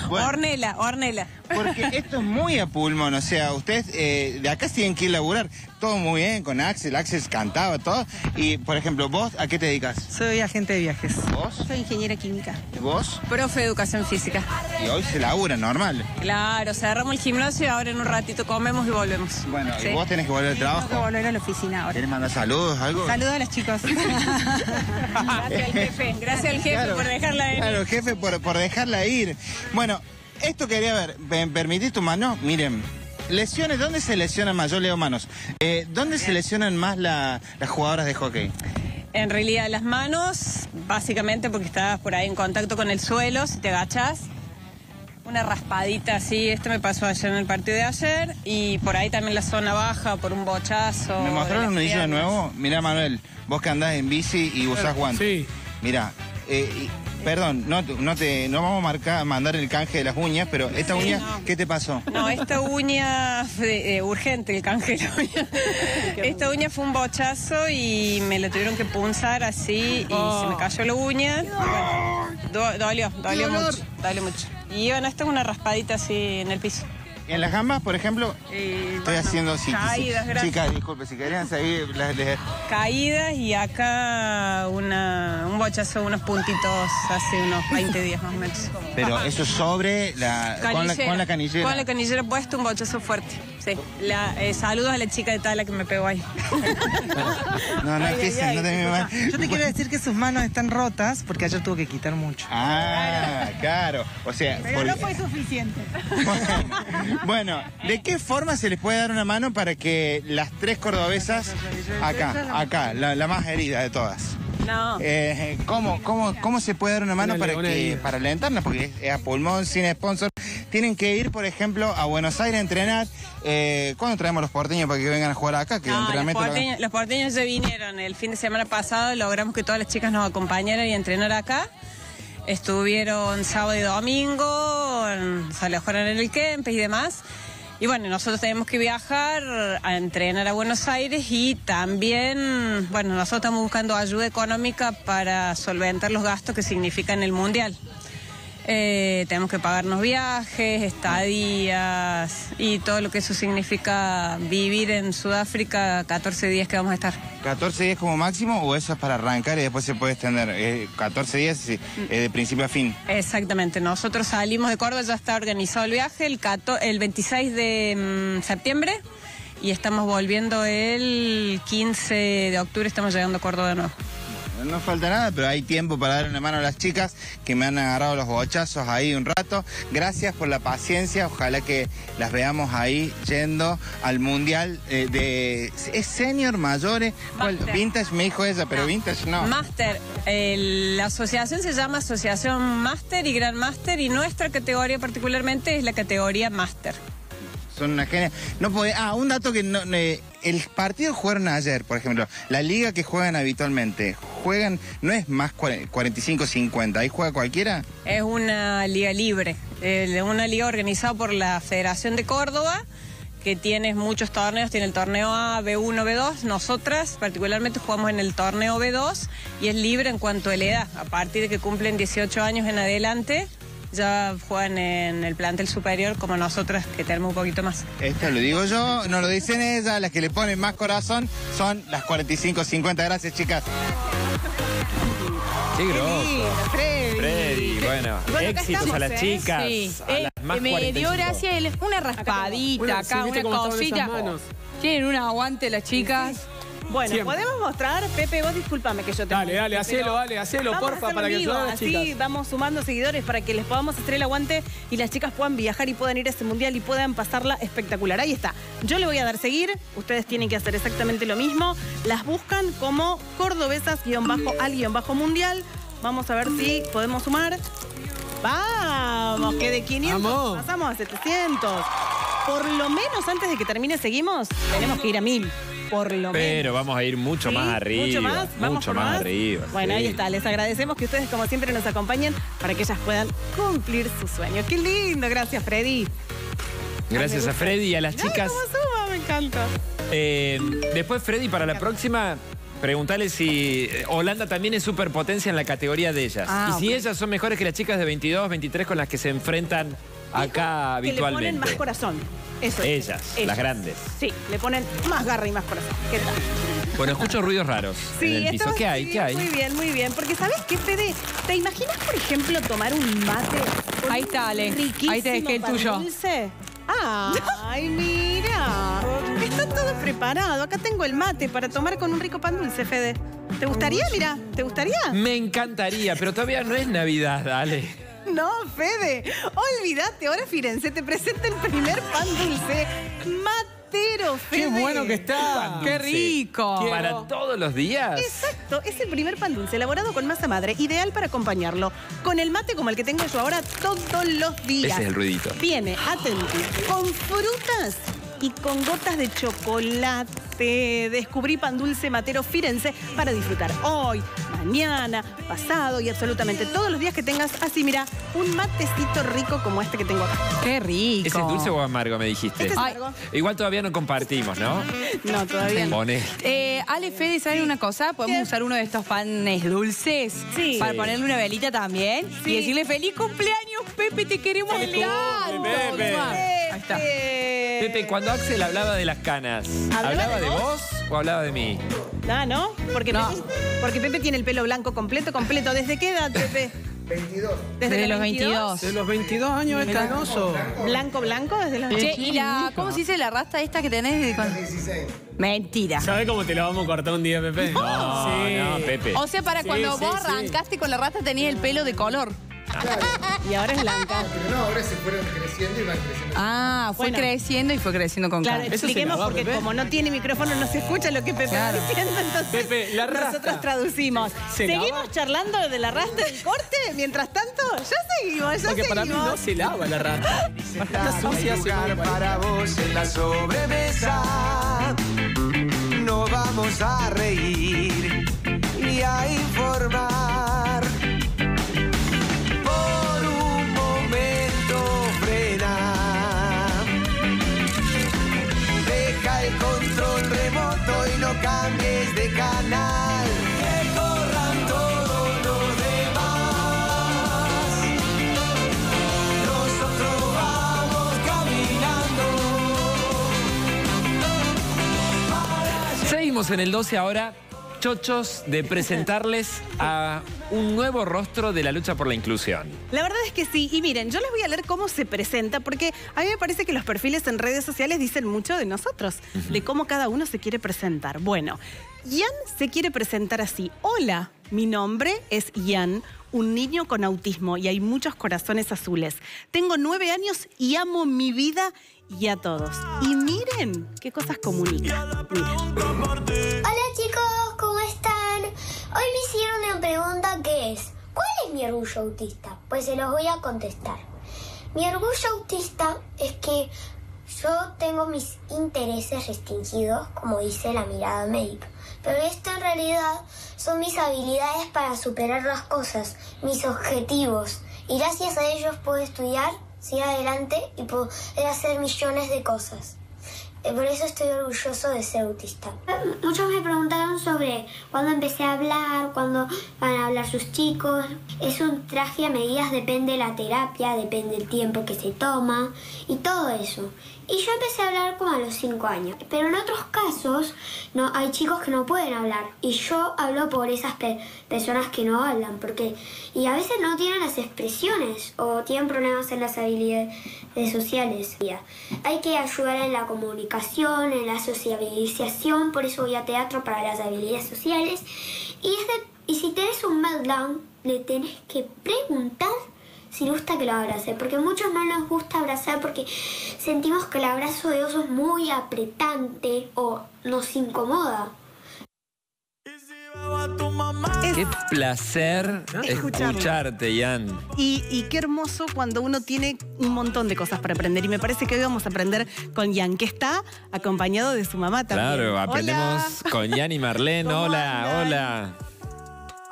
Speaker 8: Bueno.
Speaker 9: Ornela, Ornela.
Speaker 8: Porque esto es muy a pulmón, o sea, ustedes eh, de acá tienen que ir a laburar. Todo muy bien con Axel, Axel cantaba todo. Y, por ejemplo, vos, ¿a qué te dedicas?
Speaker 11: Soy agente de viajes.
Speaker 8: ¿Vos?
Speaker 10: Soy ingeniera química.
Speaker 8: ¿Y vos?
Speaker 9: Profe de educación física.
Speaker 8: Y hoy se labura, normal.
Speaker 9: Claro, cerramos el gimnasio y ahora en un ratito comemos y volvemos.
Speaker 8: Bueno,
Speaker 9: Sí.
Speaker 8: y vos tenés que volver al
Speaker 10: Tengo que
Speaker 8: trabajo.
Speaker 10: volver a la oficina ahora.
Speaker 8: ¿Querés mandar saludos, algo?
Speaker 10: Saludos a los chicos.
Speaker 9: Gracias al jefe, gracias al jefe
Speaker 8: Claro,
Speaker 9: por dejarla venir.
Speaker 8: Claro, jefe, por, por dejarla ir. Bueno, esto quería ver. ¿Me permitís tu mano? Miren. Lesiones, ¿dónde se lesionan más? Yo leo manos. Eh, ¿Dónde se lesionan más la- las jugadoras de hockey?
Speaker 9: En realidad las manos, básicamente porque estás por ahí en contacto con el suelo, si te agachas. Una raspadita así, esto me pasó ayer en el partido de ayer. Y por ahí también la zona baja, por un bochazo.
Speaker 8: ¿Me mostraron un nudillo de nuevo? Mirá, Manuel, vos que andás en bici y usás guantes.
Speaker 4: Sí.
Speaker 8: Mirá, eh, perdón, no, te- no, te, no vamos a marcar, mandar el canje de las uñas, pero esta
Speaker 9: Sí,
Speaker 8: uña,
Speaker 9: no.
Speaker 8: ¿qué te pasó?
Speaker 9: No, esta uña, fue, eh, urgente el canje de la uña. Esta uña fue un bochazo y me la tuvieron que punzar así y se me cayó la uña. Bueno, do- dolió, dolió mucho, dolió mucho. Y bueno, esta es una raspadita así en el piso.
Speaker 8: En las gambas, por ejemplo,
Speaker 9: Y,
Speaker 8: estoy
Speaker 9: bueno,
Speaker 8: haciendo... Si,
Speaker 9: caídas, gracias.
Speaker 8: Chicas, disculpe, si querían seguir... las- les-
Speaker 9: Caídas y acá una, un bochazo, unos puntitos hace unos 20 días más o menos.
Speaker 8: pero eso sobre la... Con la, con la canillera.
Speaker 9: Con la canillera puesta, un bochazo fuerte. Sí. La- eh, saludos a la chica de Tala que me pegó ahí.
Speaker 8: No, no, es que ese no te mal.
Speaker 11: Yo te quiero decir que sus manos están rotas porque ayer tuvo que quitar mucho.
Speaker 8: Ah, claro. O sea,
Speaker 10: Pero no fue suficiente.
Speaker 8: Bueno, ¿de qué forma se les puede dar una mano para que las tres cordobesas, acá, acá, la, la más herida de todas,
Speaker 9: No.
Speaker 8: eh, ¿cómo, cómo, ¿cómo se puede dar una mano para, que, para alentarlas? Porque es, a pulmón, sin sponsor. Tienen que ir, por ejemplo, a Buenos Aires a entrenar. Eh, ¿Cuándo traemos los porteños para que vengan a jugar acá? Que el
Speaker 9: No, los,
Speaker 8: lo
Speaker 9: porteños, los porteños ya vinieron el fin de semana pasado, logramos que todas las chicas nos acompañaran y entrenar acá. Estuvieron sábado y domingo, en- se alojaron en el Kempes y demás. Y bueno, nosotros tenemos que viajar a entrenar a Buenos Aires y también, bueno, nosotros estamos buscando ayuda económica para solventar los gastos que significan el Mundial. Eh, tenemos que pagarnos viajes, estadías y todo lo que eso significa vivir en Sudáfrica 14 días que vamos a estar.
Speaker 8: 14 días como máximo o eso es para arrancar y después se puede extender. Eh, 14 días sí, eh, de principio a fin.
Speaker 9: Exactamente, nosotros salimos de Córdoba, ya está organizado el viaje el, 14 el 26 de mm, septiembre y estamos volviendo el 15 de octubre, estamos llegando a Córdoba de nuevo.
Speaker 8: No falta nada, pero hay tiempo para dar una mano a las chicas que me han agarrado los bochazos ahí un rato. Gracias por la paciencia. Ojalá que las veamos ahí yendo al mundial eh, de. ¿Es senior, mayores? Vintage me dijo ella, pero vintage no.
Speaker 9: Master, la asociación se llama Asociación Master y Gran Master y nuestra categoría particularmente es la categoría Master.
Speaker 8: Son una genia. No puede. Ah, un dato que no. eh, el partido jugaron ayer, por ejemplo. La liga que juegan habitualmente. Juegan. No es más 45-50. Ahí juega cualquiera.
Speaker 9: Es una liga libre, eh, una liga organizada por la Federación de Córdoba, que tiene muchos torneos, tiene el torneo A, B1, B2. Nosotras particularmente jugamos en el torneo B2 y es libre en cuanto a la edad. A partir de que cumplen 18 años en adelante, ya juegan en el plantel superior como nosotras, que tenemos un poquito más.
Speaker 8: Esto lo digo yo, no lo dicen ellas, las que le ponen más corazón son las 45-50. Gracias, chicas.
Speaker 3: Qué grosso.
Speaker 1: Freddy.
Speaker 3: Freddy, bueno, éxitos
Speaker 1: estamos,
Speaker 3: a las
Speaker 1: ¿eh?
Speaker 3: chicas.
Speaker 1: Sí.
Speaker 3: a
Speaker 1: Eh,
Speaker 3: las más
Speaker 1: me
Speaker 3: 45.
Speaker 1: dio gracia una raspadita
Speaker 4: Bueno,
Speaker 1: acá,
Speaker 4: sí, ¿viste
Speaker 1: una cosita. Tienen un aguante las chicas.
Speaker 2: Bueno,
Speaker 4: Siempre.
Speaker 2: podemos mostrar, Pepe, vos discúlpame que yo te
Speaker 4: Dale, dale, hacelo, dale, hacelo,
Speaker 2: vamos
Speaker 4: porfa, para que
Speaker 2: vivo,
Speaker 4: las
Speaker 2: así
Speaker 4: chicas.
Speaker 2: vamos sumando seguidores para que les podamos hacer el aguante y las chicas puedan viajar y puedan ir a este mundial y puedan pasarla espectacular. Ahí está. Yo le voy a dar seguir, ustedes tienen que hacer exactamente lo mismo. Las buscan como cordobesas-al-mundial. Vamos a ver si podemos sumar. Vamos, que de 500
Speaker 4: Vamos.
Speaker 2: pasamos a 700. Por lo menos antes de que termine seguimos, tenemos que ir a 1000. Por lo menos.
Speaker 3: Pero vamos a ir mucho
Speaker 2: Sí,
Speaker 3: más arriba.
Speaker 2: Mucho más, vamos
Speaker 3: mucho
Speaker 2: por
Speaker 3: más, arriba.
Speaker 2: Bueno, ahí está. Les agradecemos que ustedes, como siempre, nos acompañen para que ellas puedan cumplir su sueño. Qué lindo, gracias, Freddy.
Speaker 3: Gracias a Freddy y a las
Speaker 2: Ay,
Speaker 3: chicas.
Speaker 2: cómo suma, me encanta.
Speaker 3: Eh, después, Freddy, para la próxima, Preguntale si eh, Holanda también es superpotencia en la categoría de ellas.
Speaker 1: Ah,
Speaker 3: y si ellas son mejores que las chicas de 22, 23 con las que se enfrentan acá
Speaker 2: Que le ponen
Speaker 3: habitualmente.
Speaker 2: más corazón. Eso es.
Speaker 3: Ellas, las grandes.
Speaker 2: Sí, le ponen más garra y más corazón. ¿Qué tal?
Speaker 3: Bueno, escucho ruidos raros en el piso. ¿Qué hay?
Speaker 2: sí,
Speaker 3: ¿Qué hay?
Speaker 2: Muy bien, muy bien. Porque ¿sabes qué, Fede? ¿Te imaginas, por ejemplo, tomar un mate? con
Speaker 1: Ahí está, Ale.
Speaker 2: riquísimo
Speaker 1: Ahí te dejé el
Speaker 2: pan
Speaker 1: tuyo.
Speaker 2: dulce? Ay, mira. Está todo preparado. Acá tengo el mate para tomar con un rico pan dulce, Fede. ¿Te gustaría? Mira, ¿te gustaría?
Speaker 3: Me encantaría, pero todavía no es Navidad, dale.
Speaker 2: No, Fede. Olvídate. Ahora Firenze te presenta el primer pan dulce matero, Fede.
Speaker 4: ¡Qué bueno que está!
Speaker 1: ¡Qué rico!
Speaker 3: ¿Para todos los días?
Speaker 2: Exacto, es el primer pan dulce elaborado con masa madre, ideal para acompañarlo. Con el mate como el que tengo yo ahora todos los días.
Speaker 3: Ese es el ruidito.
Speaker 2: Viene, atenti, con frutas y con gotas de chocolate. Descubrí pan dulce matero Firenze para disfrutar hoy, mañana, pasado y absolutamente todos los días que tengas así, mira, un matecito rico como este que tengo acá.
Speaker 1: ¡Qué rico!
Speaker 3: ¿Ese es dulce o amargo, me dijiste?
Speaker 2: Este es
Speaker 1: Ay.
Speaker 2: amargo.
Speaker 3: Igual todavía no compartimos, ¿no?
Speaker 2: No, todavía no.
Speaker 3: Pone.
Speaker 1: Eh, Ale, Fede, ¿saben una cosa? Podemos usar uno de estos panes dulces
Speaker 2: Sí.
Speaker 1: para ponerle una velita también
Speaker 2: Sí.
Speaker 1: y decirle feliz cumpleaños, Pepe, te queremos
Speaker 2: ¡Feliz
Speaker 1: tanto.
Speaker 3: Pepe!
Speaker 1: Está.
Speaker 3: Pepe, cuando Axel hablaba de las canas,
Speaker 2: ¿Hablaba
Speaker 3: ¿hablaba
Speaker 2: de
Speaker 3: de
Speaker 2: vos?
Speaker 3: vos o hablaba de mí?
Speaker 2: Ah, ¿no? Porque,
Speaker 1: No.
Speaker 2: Pepe, porque Pepe tiene el pelo blanco completo, completo. ¿Desde qué edad, Pepe? 22.
Speaker 1: Desde los 22.
Speaker 4: De los 22 años es canoso.
Speaker 2: ¿Blanco, blanco? Desde los
Speaker 1: Che, ¿y la, cómo se dice la rasta esta que tenés? De con- Mentira.
Speaker 4: ¿Sabes cómo te lo vamos a cortar un día, Pepe?
Speaker 3: No,
Speaker 4: Sí.
Speaker 3: no, Pepe.
Speaker 1: O sea, para
Speaker 4: Sí,
Speaker 1: cuando
Speaker 4: sí,
Speaker 1: vos
Speaker 4: sí.
Speaker 1: arrancaste con la rasta tenías el pelo de color.
Speaker 2: Y ahora es blanca.
Speaker 12: Pero no, ahora se fueron creciendo y van creciendo.
Speaker 1: Ah, fue
Speaker 2: Bueno.
Speaker 1: creciendo y fue creciendo con
Speaker 2: Claro, expliquemos
Speaker 4: va,
Speaker 2: porque
Speaker 4: Pepe.
Speaker 2: como no tiene micrófono no se escucha lo que Pepe
Speaker 1: Claro.
Speaker 2: está diciendo, entonces
Speaker 4: Pepe, la rasta.
Speaker 2: nosotros traducimos.
Speaker 4: ¿Se lava?
Speaker 2: ¿Seguimos charlando de la rasta del corte? Mientras tanto, ya seguimos, ya
Speaker 4: Porque para mí
Speaker 2: seguimos.
Speaker 4: no se lava la rata. Está sucia
Speaker 6: lugar para vos en la sobremesa. No vamos a reír y a informar.
Speaker 3: En el 12 ahora, chochos de presentarles a un nuevo rostro de la lucha por la inclusión.
Speaker 2: La verdad es que sí. Y miren, yo les voy a leer cómo se presenta, porque a mí me parece que los perfiles en redes sociales dicen mucho de nosotros, de cómo cada uno se quiere presentar. Bueno, Ian se quiere presentar así. Hola, mi nombre es Ian, un niño con autismo y hay muchos corazones azules. Tengo nueve años y amo mi vida y a todos. Y miren qué cosas comunica. Miren.
Speaker 13: Hola chicos, ¿cómo están? Hoy me hicieron una pregunta que es, ¿cuál es mi orgullo autista? Pues se los voy a contestar. Mi orgullo autista es que yo tengo mis intereses restringidos, como dice la mirada médica. Pero esto en realidad son mis habilidades para superar las cosas, mis objetivos. Y gracias a ellos puedo estudiar, seguir adelante y poder hacer millones de cosas. Eh, Por eso estoy orgulloso de ser autista. Muchos me preguntaron sobre cuándo empecé a hablar, cuándo van a hablar sus chicos. Es un traje a medidas, depende de la terapia, depende del tiempo que se toma y todo eso. Y yo empecé a hablar como a los 5 años. Pero en otros casos no, hay chicos que no pueden hablar. Y yo hablo por esas pe- personas que no hablan. Porque, y a veces no tienen las expresiones o tienen problemas en las habilidades sociales. Hay que ayudar en la comunicación, en la socialización. Por eso voy a teatro para las habilidades sociales. Y si tenés un meltdown, le tenés que preguntar si le gusta que lo abrace, porque a muchos no nos gusta abrazar porque sentimos que el abrazo de oso es muy apretante o nos incomoda.
Speaker 3: Qué placer
Speaker 2: Escucharlo.
Speaker 3: escucharte, Ian.
Speaker 2: Y, y qué hermoso cuando uno tiene un montón de cosas para aprender. Y me parece que hoy vamos a aprender con Ian, que está acompañado de su mamá también.
Speaker 3: Claro,
Speaker 2: Hola.
Speaker 3: aprendemos con Ian y Marlene.
Speaker 2: ¿Cómo
Speaker 3: Hola,
Speaker 2: andan?
Speaker 3: hola.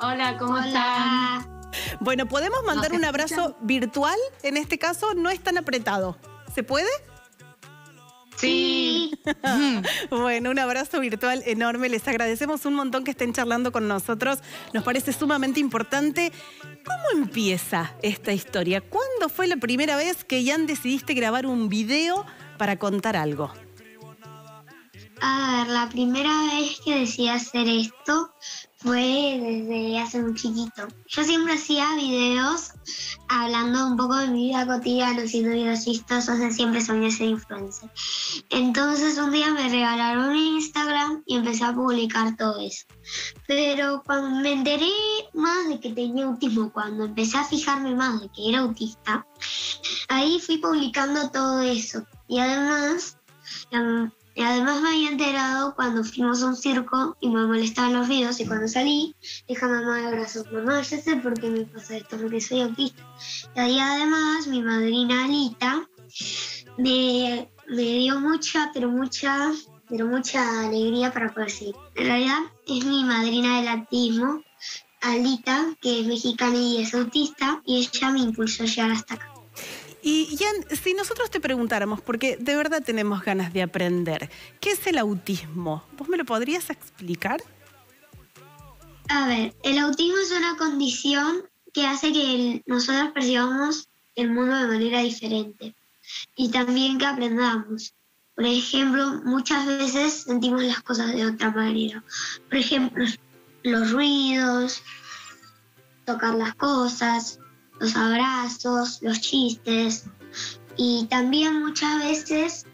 Speaker 13: Hola, ¿cómo están?
Speaker 2: Bueno, podemos mandar un abrazo virtual, en este caso no es tan apretado. ¿Se puede?
Speaker 13: Sí.
Speaker 2: bueno, un abrazo virtual enorme. Les agradecemos un montón que estén charlando con nosotros. Nos parece sumamente importante. ¿Cómo empieza esta historia? ¿Cuándo fue la primera vez que Ian decidiste grabar un video para contar algo?
Speaker 13: A ver, la primera vez que decidí hacer esto fue desde hace muy chiquito. Yo siempre hacía videos hablando un poco de mi vida cotidiana, haciendo videos chistosos, de siempre soñé ser influencer. Entonces un día me regalaron mi Instagram y empecé a publicar todo eso. Pero cuando me enteré más de que tenía autismo, cuando empecé a fijarme más de que era autista, ahí fui publicando todo eso. Y además, em, y además me había enterado cuando fuimos a un circo y me molestaban los videos y cuando salí, dije a mamá de abrazos, mamá, ya sé por qué me pasa esto, porque soy autista. Y ahí además mi madrina Alita me, me dio mucha, pero mucha, pero mucha alegría para poder seguir. En realidad es mi madrina del autismo, Alita, que es mexicana y es autista, y ella me impulsó a llegar hasta acá.
Speaker 2: Y Jan, si nosotros te preguntáramos, porque de verdad tenemos ganas de aprender, ¿qué es el autismo? ¿Vos me lo podrías explicar?
Speaker 13: A ver, el autismo es una condición que hace que nosotros percibamos el mundo de manera diferente y también que aprendamos. Por ejemplo, muchas veces sentimos las cosas de otra manera. Por ejemplo, los ruidos, tocar las cosas, los abrazos, los chistes y también muchas veces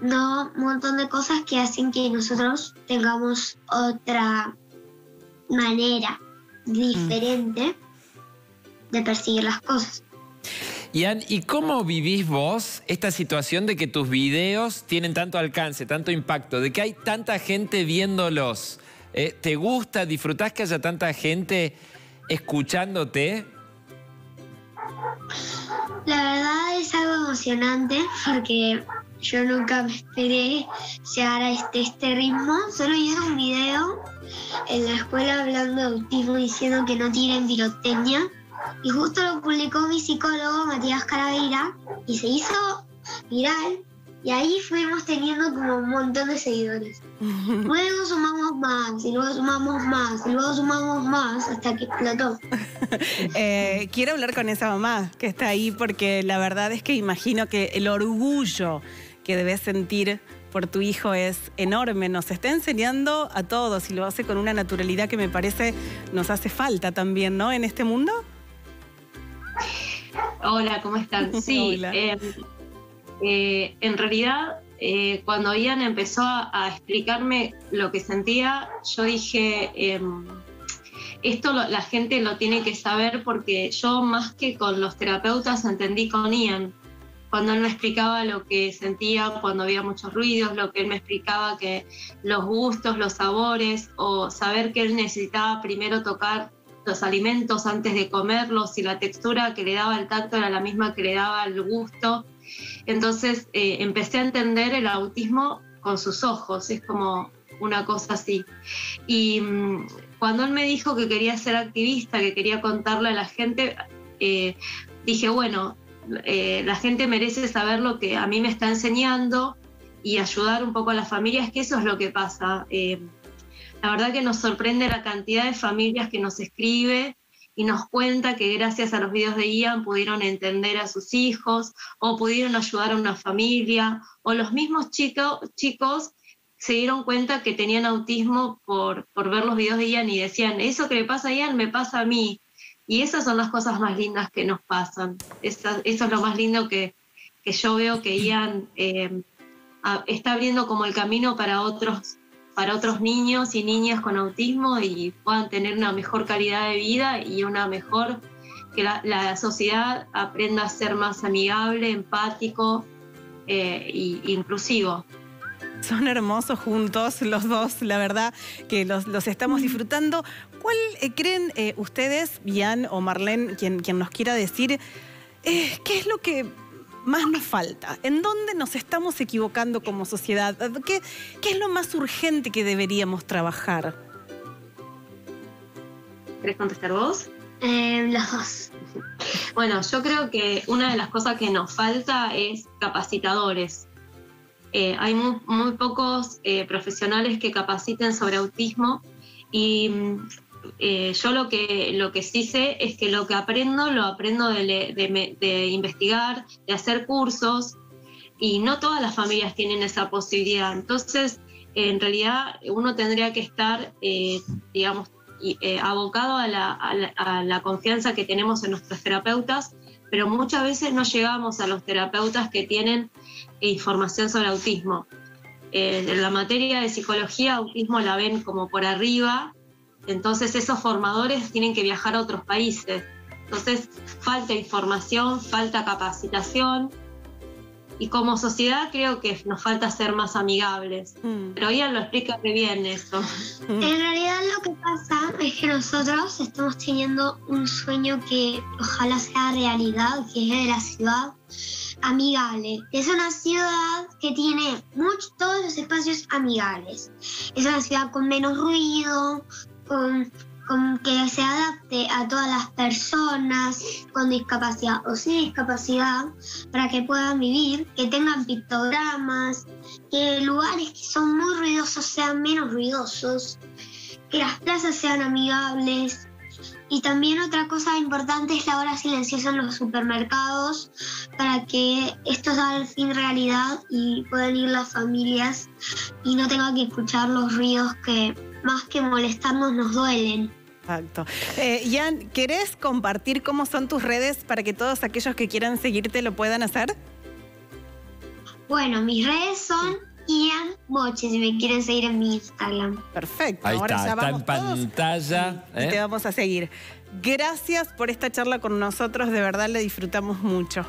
Speaker 13: no un montón de cosas que hacen que nosotros tengamos otra manera diferente de percibir las cosas.
Speaker 3: Ian, ¿y cómo vivís vos esta situación de que tus videos tienen tanto alcance, tanto impacto, de que hay tanta gente viéndolos? Eh, ¿Te gusta, disfrutás que haya tanta gente escuchándote?
Speaker 13: La verdad es algo emocionante porque yo nunca me esperé llegar a este, este ritmo. Solo hice un video en la escuela hablando de autismo diciendo que no tienen pirotecnia. Y justo lo publicó mi psicólogo Matías Caravera y se hizo viral. Y ahí fuimos teniendo como un montón de seguidores. Luego sumamos más, y luego sumamos más, y luego sumamos más, hasta que explotó.
Speaker 2: Eh, quiero hablar con esa mamá que está ahí porque la verdad es que imagino que el orgullo que debes sentir por tu hijo es enorme. Nos está enseñando a todos y lo hace con una naturalidad que me parece nos hace falta también, ¿no? En este mundo.
Speaker 14: Hola, ¿cómo están? Sí,
Speaker 2: Hola.
Speaker 14: eh, eh, en realidad eh, cuando Ian empezó a, a explicarme lo que sentía, yo dije, em, esto lo- la gente lo tiene que saber porque yo más que con los terapeutas entendí con Ian. Cuando él me explicaba lo que sentía cuando había muchos ruidos, lo que él me explicaba que los gustos, los sabores, o saber que él necesitaba primero tocar los alimentos antes de comerlos y la textura que le daba el tacto era la misma que le daba el gusto. Entonces eh, empecé a entender el autismo con sus ojos, es como una cosa así. Y mm, cuando él me dijo que quería ser activista, que quería contarle a la gente, eh, dije, bueno, eh, la gente merece saber lo que a mí me está enseñando y ayudar un poco a las familias, que eso es lo que pasa. La verdad que nos sorprende la cantidad de familias que nos escribe y nos cuenta que gracias a los videos de Ian pudieron entender a sus hijos o pudieron ayudar a una familia o los mismos chico- chicos se dieron cuenta que tenían autismo por, por ver los videos de Ian y decían, eso que le pasa a Ian me pasa a mí. Y esas son las cosas más lindas que nos pasan. Eso es lo más lindo que, que yo veo que Ian eh, está abriendo como el camino para otros para otros niños y niñas con autismo y puedan tener una mejor calidad de vida y una mejor, que la, la sociedad aprenda a ser más amigable, empático eh, y inclusivo.
Speaker 2: Son hermosos juntos los dos, la verdad que los, los estamos disfrutando. ¿Cuál eh, creen eh, ustedes, Ian o Marlene, quien, quien nos quiera decir, eh, qué es lo que más nos falta? ¿En dónde nos estamos equivocando como sociedad? ¿Qué, qué es lo más urgente que deberíamos trabajar?
Speaker 14: ¿Querés contestar vos?
Speaker 13: Eh, los dos.
Speaker 14: Bueno, yo creo que una de las cosas que nos falta es capacitadores. eh, hay muy, muy pocos eh, profesionales que capaciten sobre autismo y mm, eh, yo lo que, lo que sí sé es que lo que aprendo lo aprendo de, de de investigar, de hacer cursos y no todas las familias tienen esa posibilidad. Entonces, en realidad uno tendría que estar, eh, digamos, eh, abocado a la, a la- a la confianza que tenemos en nuestros terapeutas, pero muchas veces no llegamos a los terapeutas que tienen información sobre autismo. Eh, en la materia de psicología, autismo la ven como por arriba, entonces esos formadores tienen que viajar a otros países. Entonces falta información, falta capacitación y como sociedad creo que nos falta ser más amigables. Pero ella lo explica muy bien eso.
Speaker 13: En realidad lo que pasa es que nosotros estamos teniendo un sueño que ojalá sea realidad, que es de la ciudad amigable. Es una ciudad que tiene much- todos los espacios amigables. Es una ciudad con menos ruido, con, con que se adapte a todas las personas con discapacidad o sin discapacidad para que puedan vivir, que tengan pictogramas, que lugares que son muy ruidosos sean menos ruidosos, que las plazas sean amigables. Y también otra cosa importante es la hora silenciosa en los supermercados para que esto sea al fin realidad y puedan ir las familias y no tengan que escuchar los ruidos que más que molestarnos nos duelen.
Speaker 2: Exacto. Eh, Ian, ¿querés compartir cómo son tus redes para que todos aquellos que quieran seguirte lo puedan hacer?
Speaker 13: Bueno, mis redes son Ian Moche, si me quieren seguir en mi Instagram.
Speaker 2: Perfecto.
Speaker 3: Ahí
Speaker 2: Ahora
Speaker 3: está,
Speaker 2: ya
Speaker 3: está en
Speaker 2: vamos todos
Speaker 3: pantalla.
Speaker 2: y
Speaker 3: ¿eh?
Speaker 2: te vamos a seguir. Gracias por esta charla con nosotros, de verdad la disfrutamos mucho.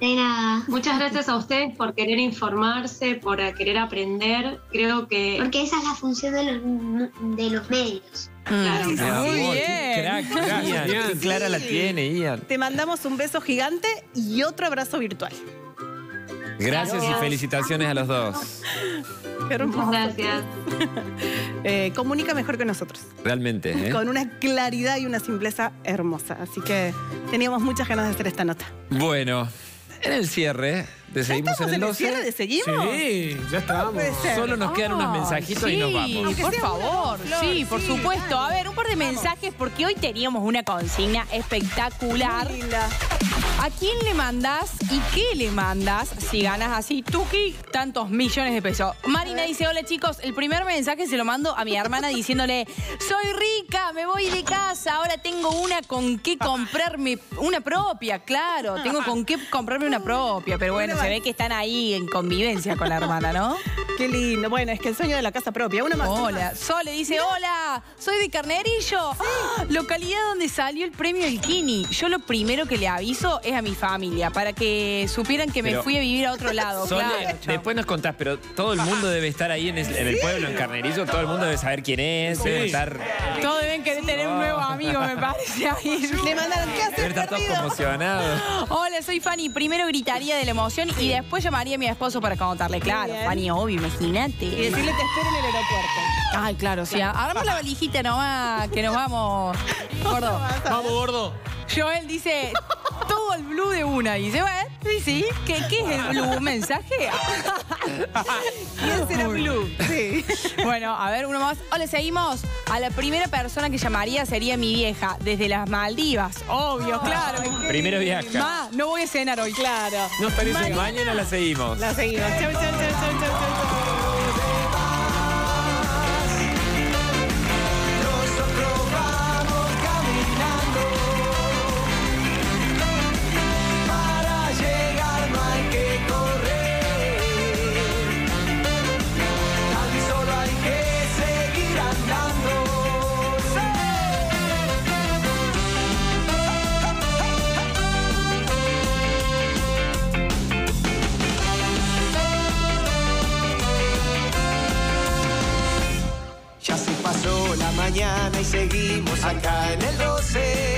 Speaker 13: De nada.
Speaker 14: Muchas gracias a ustedes por querer informarse, por querer aprender. Creo que...
Speaker 13: Porque esa es la función de los, de los medios.
Speaker 14: Claro.
Speaker 3: Amor,
Speaker 2: Muy bien.
Speaker 3: crack, Ian,
Speaker 4: Ian.
Speaker 3: qué clara la tiene, Ian.
Speaker 2: Te mandamos un beso gigante y otro abrazo virtual.
Speaker 3: Gracias y felicitaciones a los dos.
Speaker 2: Qué hermoso.
Speaker 14: Gracias.
Speaker 2: Eh, comunica mejor que nosotros.
Speaker 3: Realmente, ¿eh?
Speaker 2: Con una claridad y una simpleza hermosa. Así que teníamos muchas ganas de hacer esta nota.
Speaker 3: Bueno, en el cierre, de seguimos
Speaker 2: ¿Estamos
Speaker 3: en el
Speaker 2: en el
Speaker 3: 12.
Speaker 2: cierre de seguimos?
Speaker 4: Sí, ya estamos.
Speaker 3: Solo nos quedan unos mensajitos y nos vamos.
Speaker 2: Aunque
Speaker 1: por favor,
Speaker 2: Flor,
Speaker 1: sí, por supuesto.
Speaker 2: dale.
Speaker 1: A ver, un par de mensajes porque hoy teníamos una consigna espectacular.
Speaker 2: Muy linda.
Speaker 1: ¿A quién le mandas y qué le mandas si ganas así, Tuki, tantos millones de pesos? Marina dice, hola chicos, el primer mensaje se lo mando a mi hermana diciéndole, soy rica, me voy de casa, ahora tengo una con qué comprarme, una propia, claro, tengo con qué comprarme una propia, pero bueno, se ve que están ahí en convivencia con la hermana, ¿no?
Speaker 2: Qué lindo. Bueno, es que el sueño de la casa propia. Una más.
Speaker 1: Hola, Sole dice, hola, soy de Carnerillo, ¡Ah! localidad donde salió el premio El Kini. Yo lo primero que le aviso es a mi familia, para que supieran que me fui a vivir a otro lado.
Speaker 3: Sole,
Speaker 1: claro,
Speaker 3: después nos contás, pero todo el mundo debe estar ahí en, es- en el pueblo, en Carnerillo, todo el mundo debe saber quién es, debe estar,
Speaker 1: Todos deben querer tener un nuevo amigo, me parece. ahí.
Speaker 2: Le mandaron, ¿qué haces,
Speaker 3: estar todos conmocionados.
Speaker 1: Hola, soy Fanny. Primero gritaría de la emoción y después llamaría a mi esposo para contarle. Claro,
Speaker 2: bien.
Speaker 1: Fanny, obvio,
Speaker 2: Y
Speaker 1: imagínate.
Speaker 2: decirle te espero en el aeropuerto.
Speaker 1: Ay, claro, sí. Agarramos la valijita nomás, que nos vamos. Gordo.
Speaker 4: Vamos, gordo.
Speaker 1: Joel dice, todo el blue de una. Y dice, bueno, sí, sí. ¿Qué, qué es el blue? ¿Un mensaje?
Speaker 2: ¿Quién será Blue? Sí.
Speaker 1: Bueno, a ver, uno más. Hola, seguimos. A la primera persona que llamaría sería mi vieja, desde las Maldivas. Obvio, claro.
Speaker 3: Primero viaja.
Speaker 1: Ma, no voy a cenar hoy.
Speaker 2: Claro.
Speaker 4: No estaría
Speaker 3: Mañana, Mañana la seguimos.
Speaker 2: La seguimos. Chau, chau, chau, chau, chau, chau.
Speaker 6: Mañana y seguimos acá en el 12.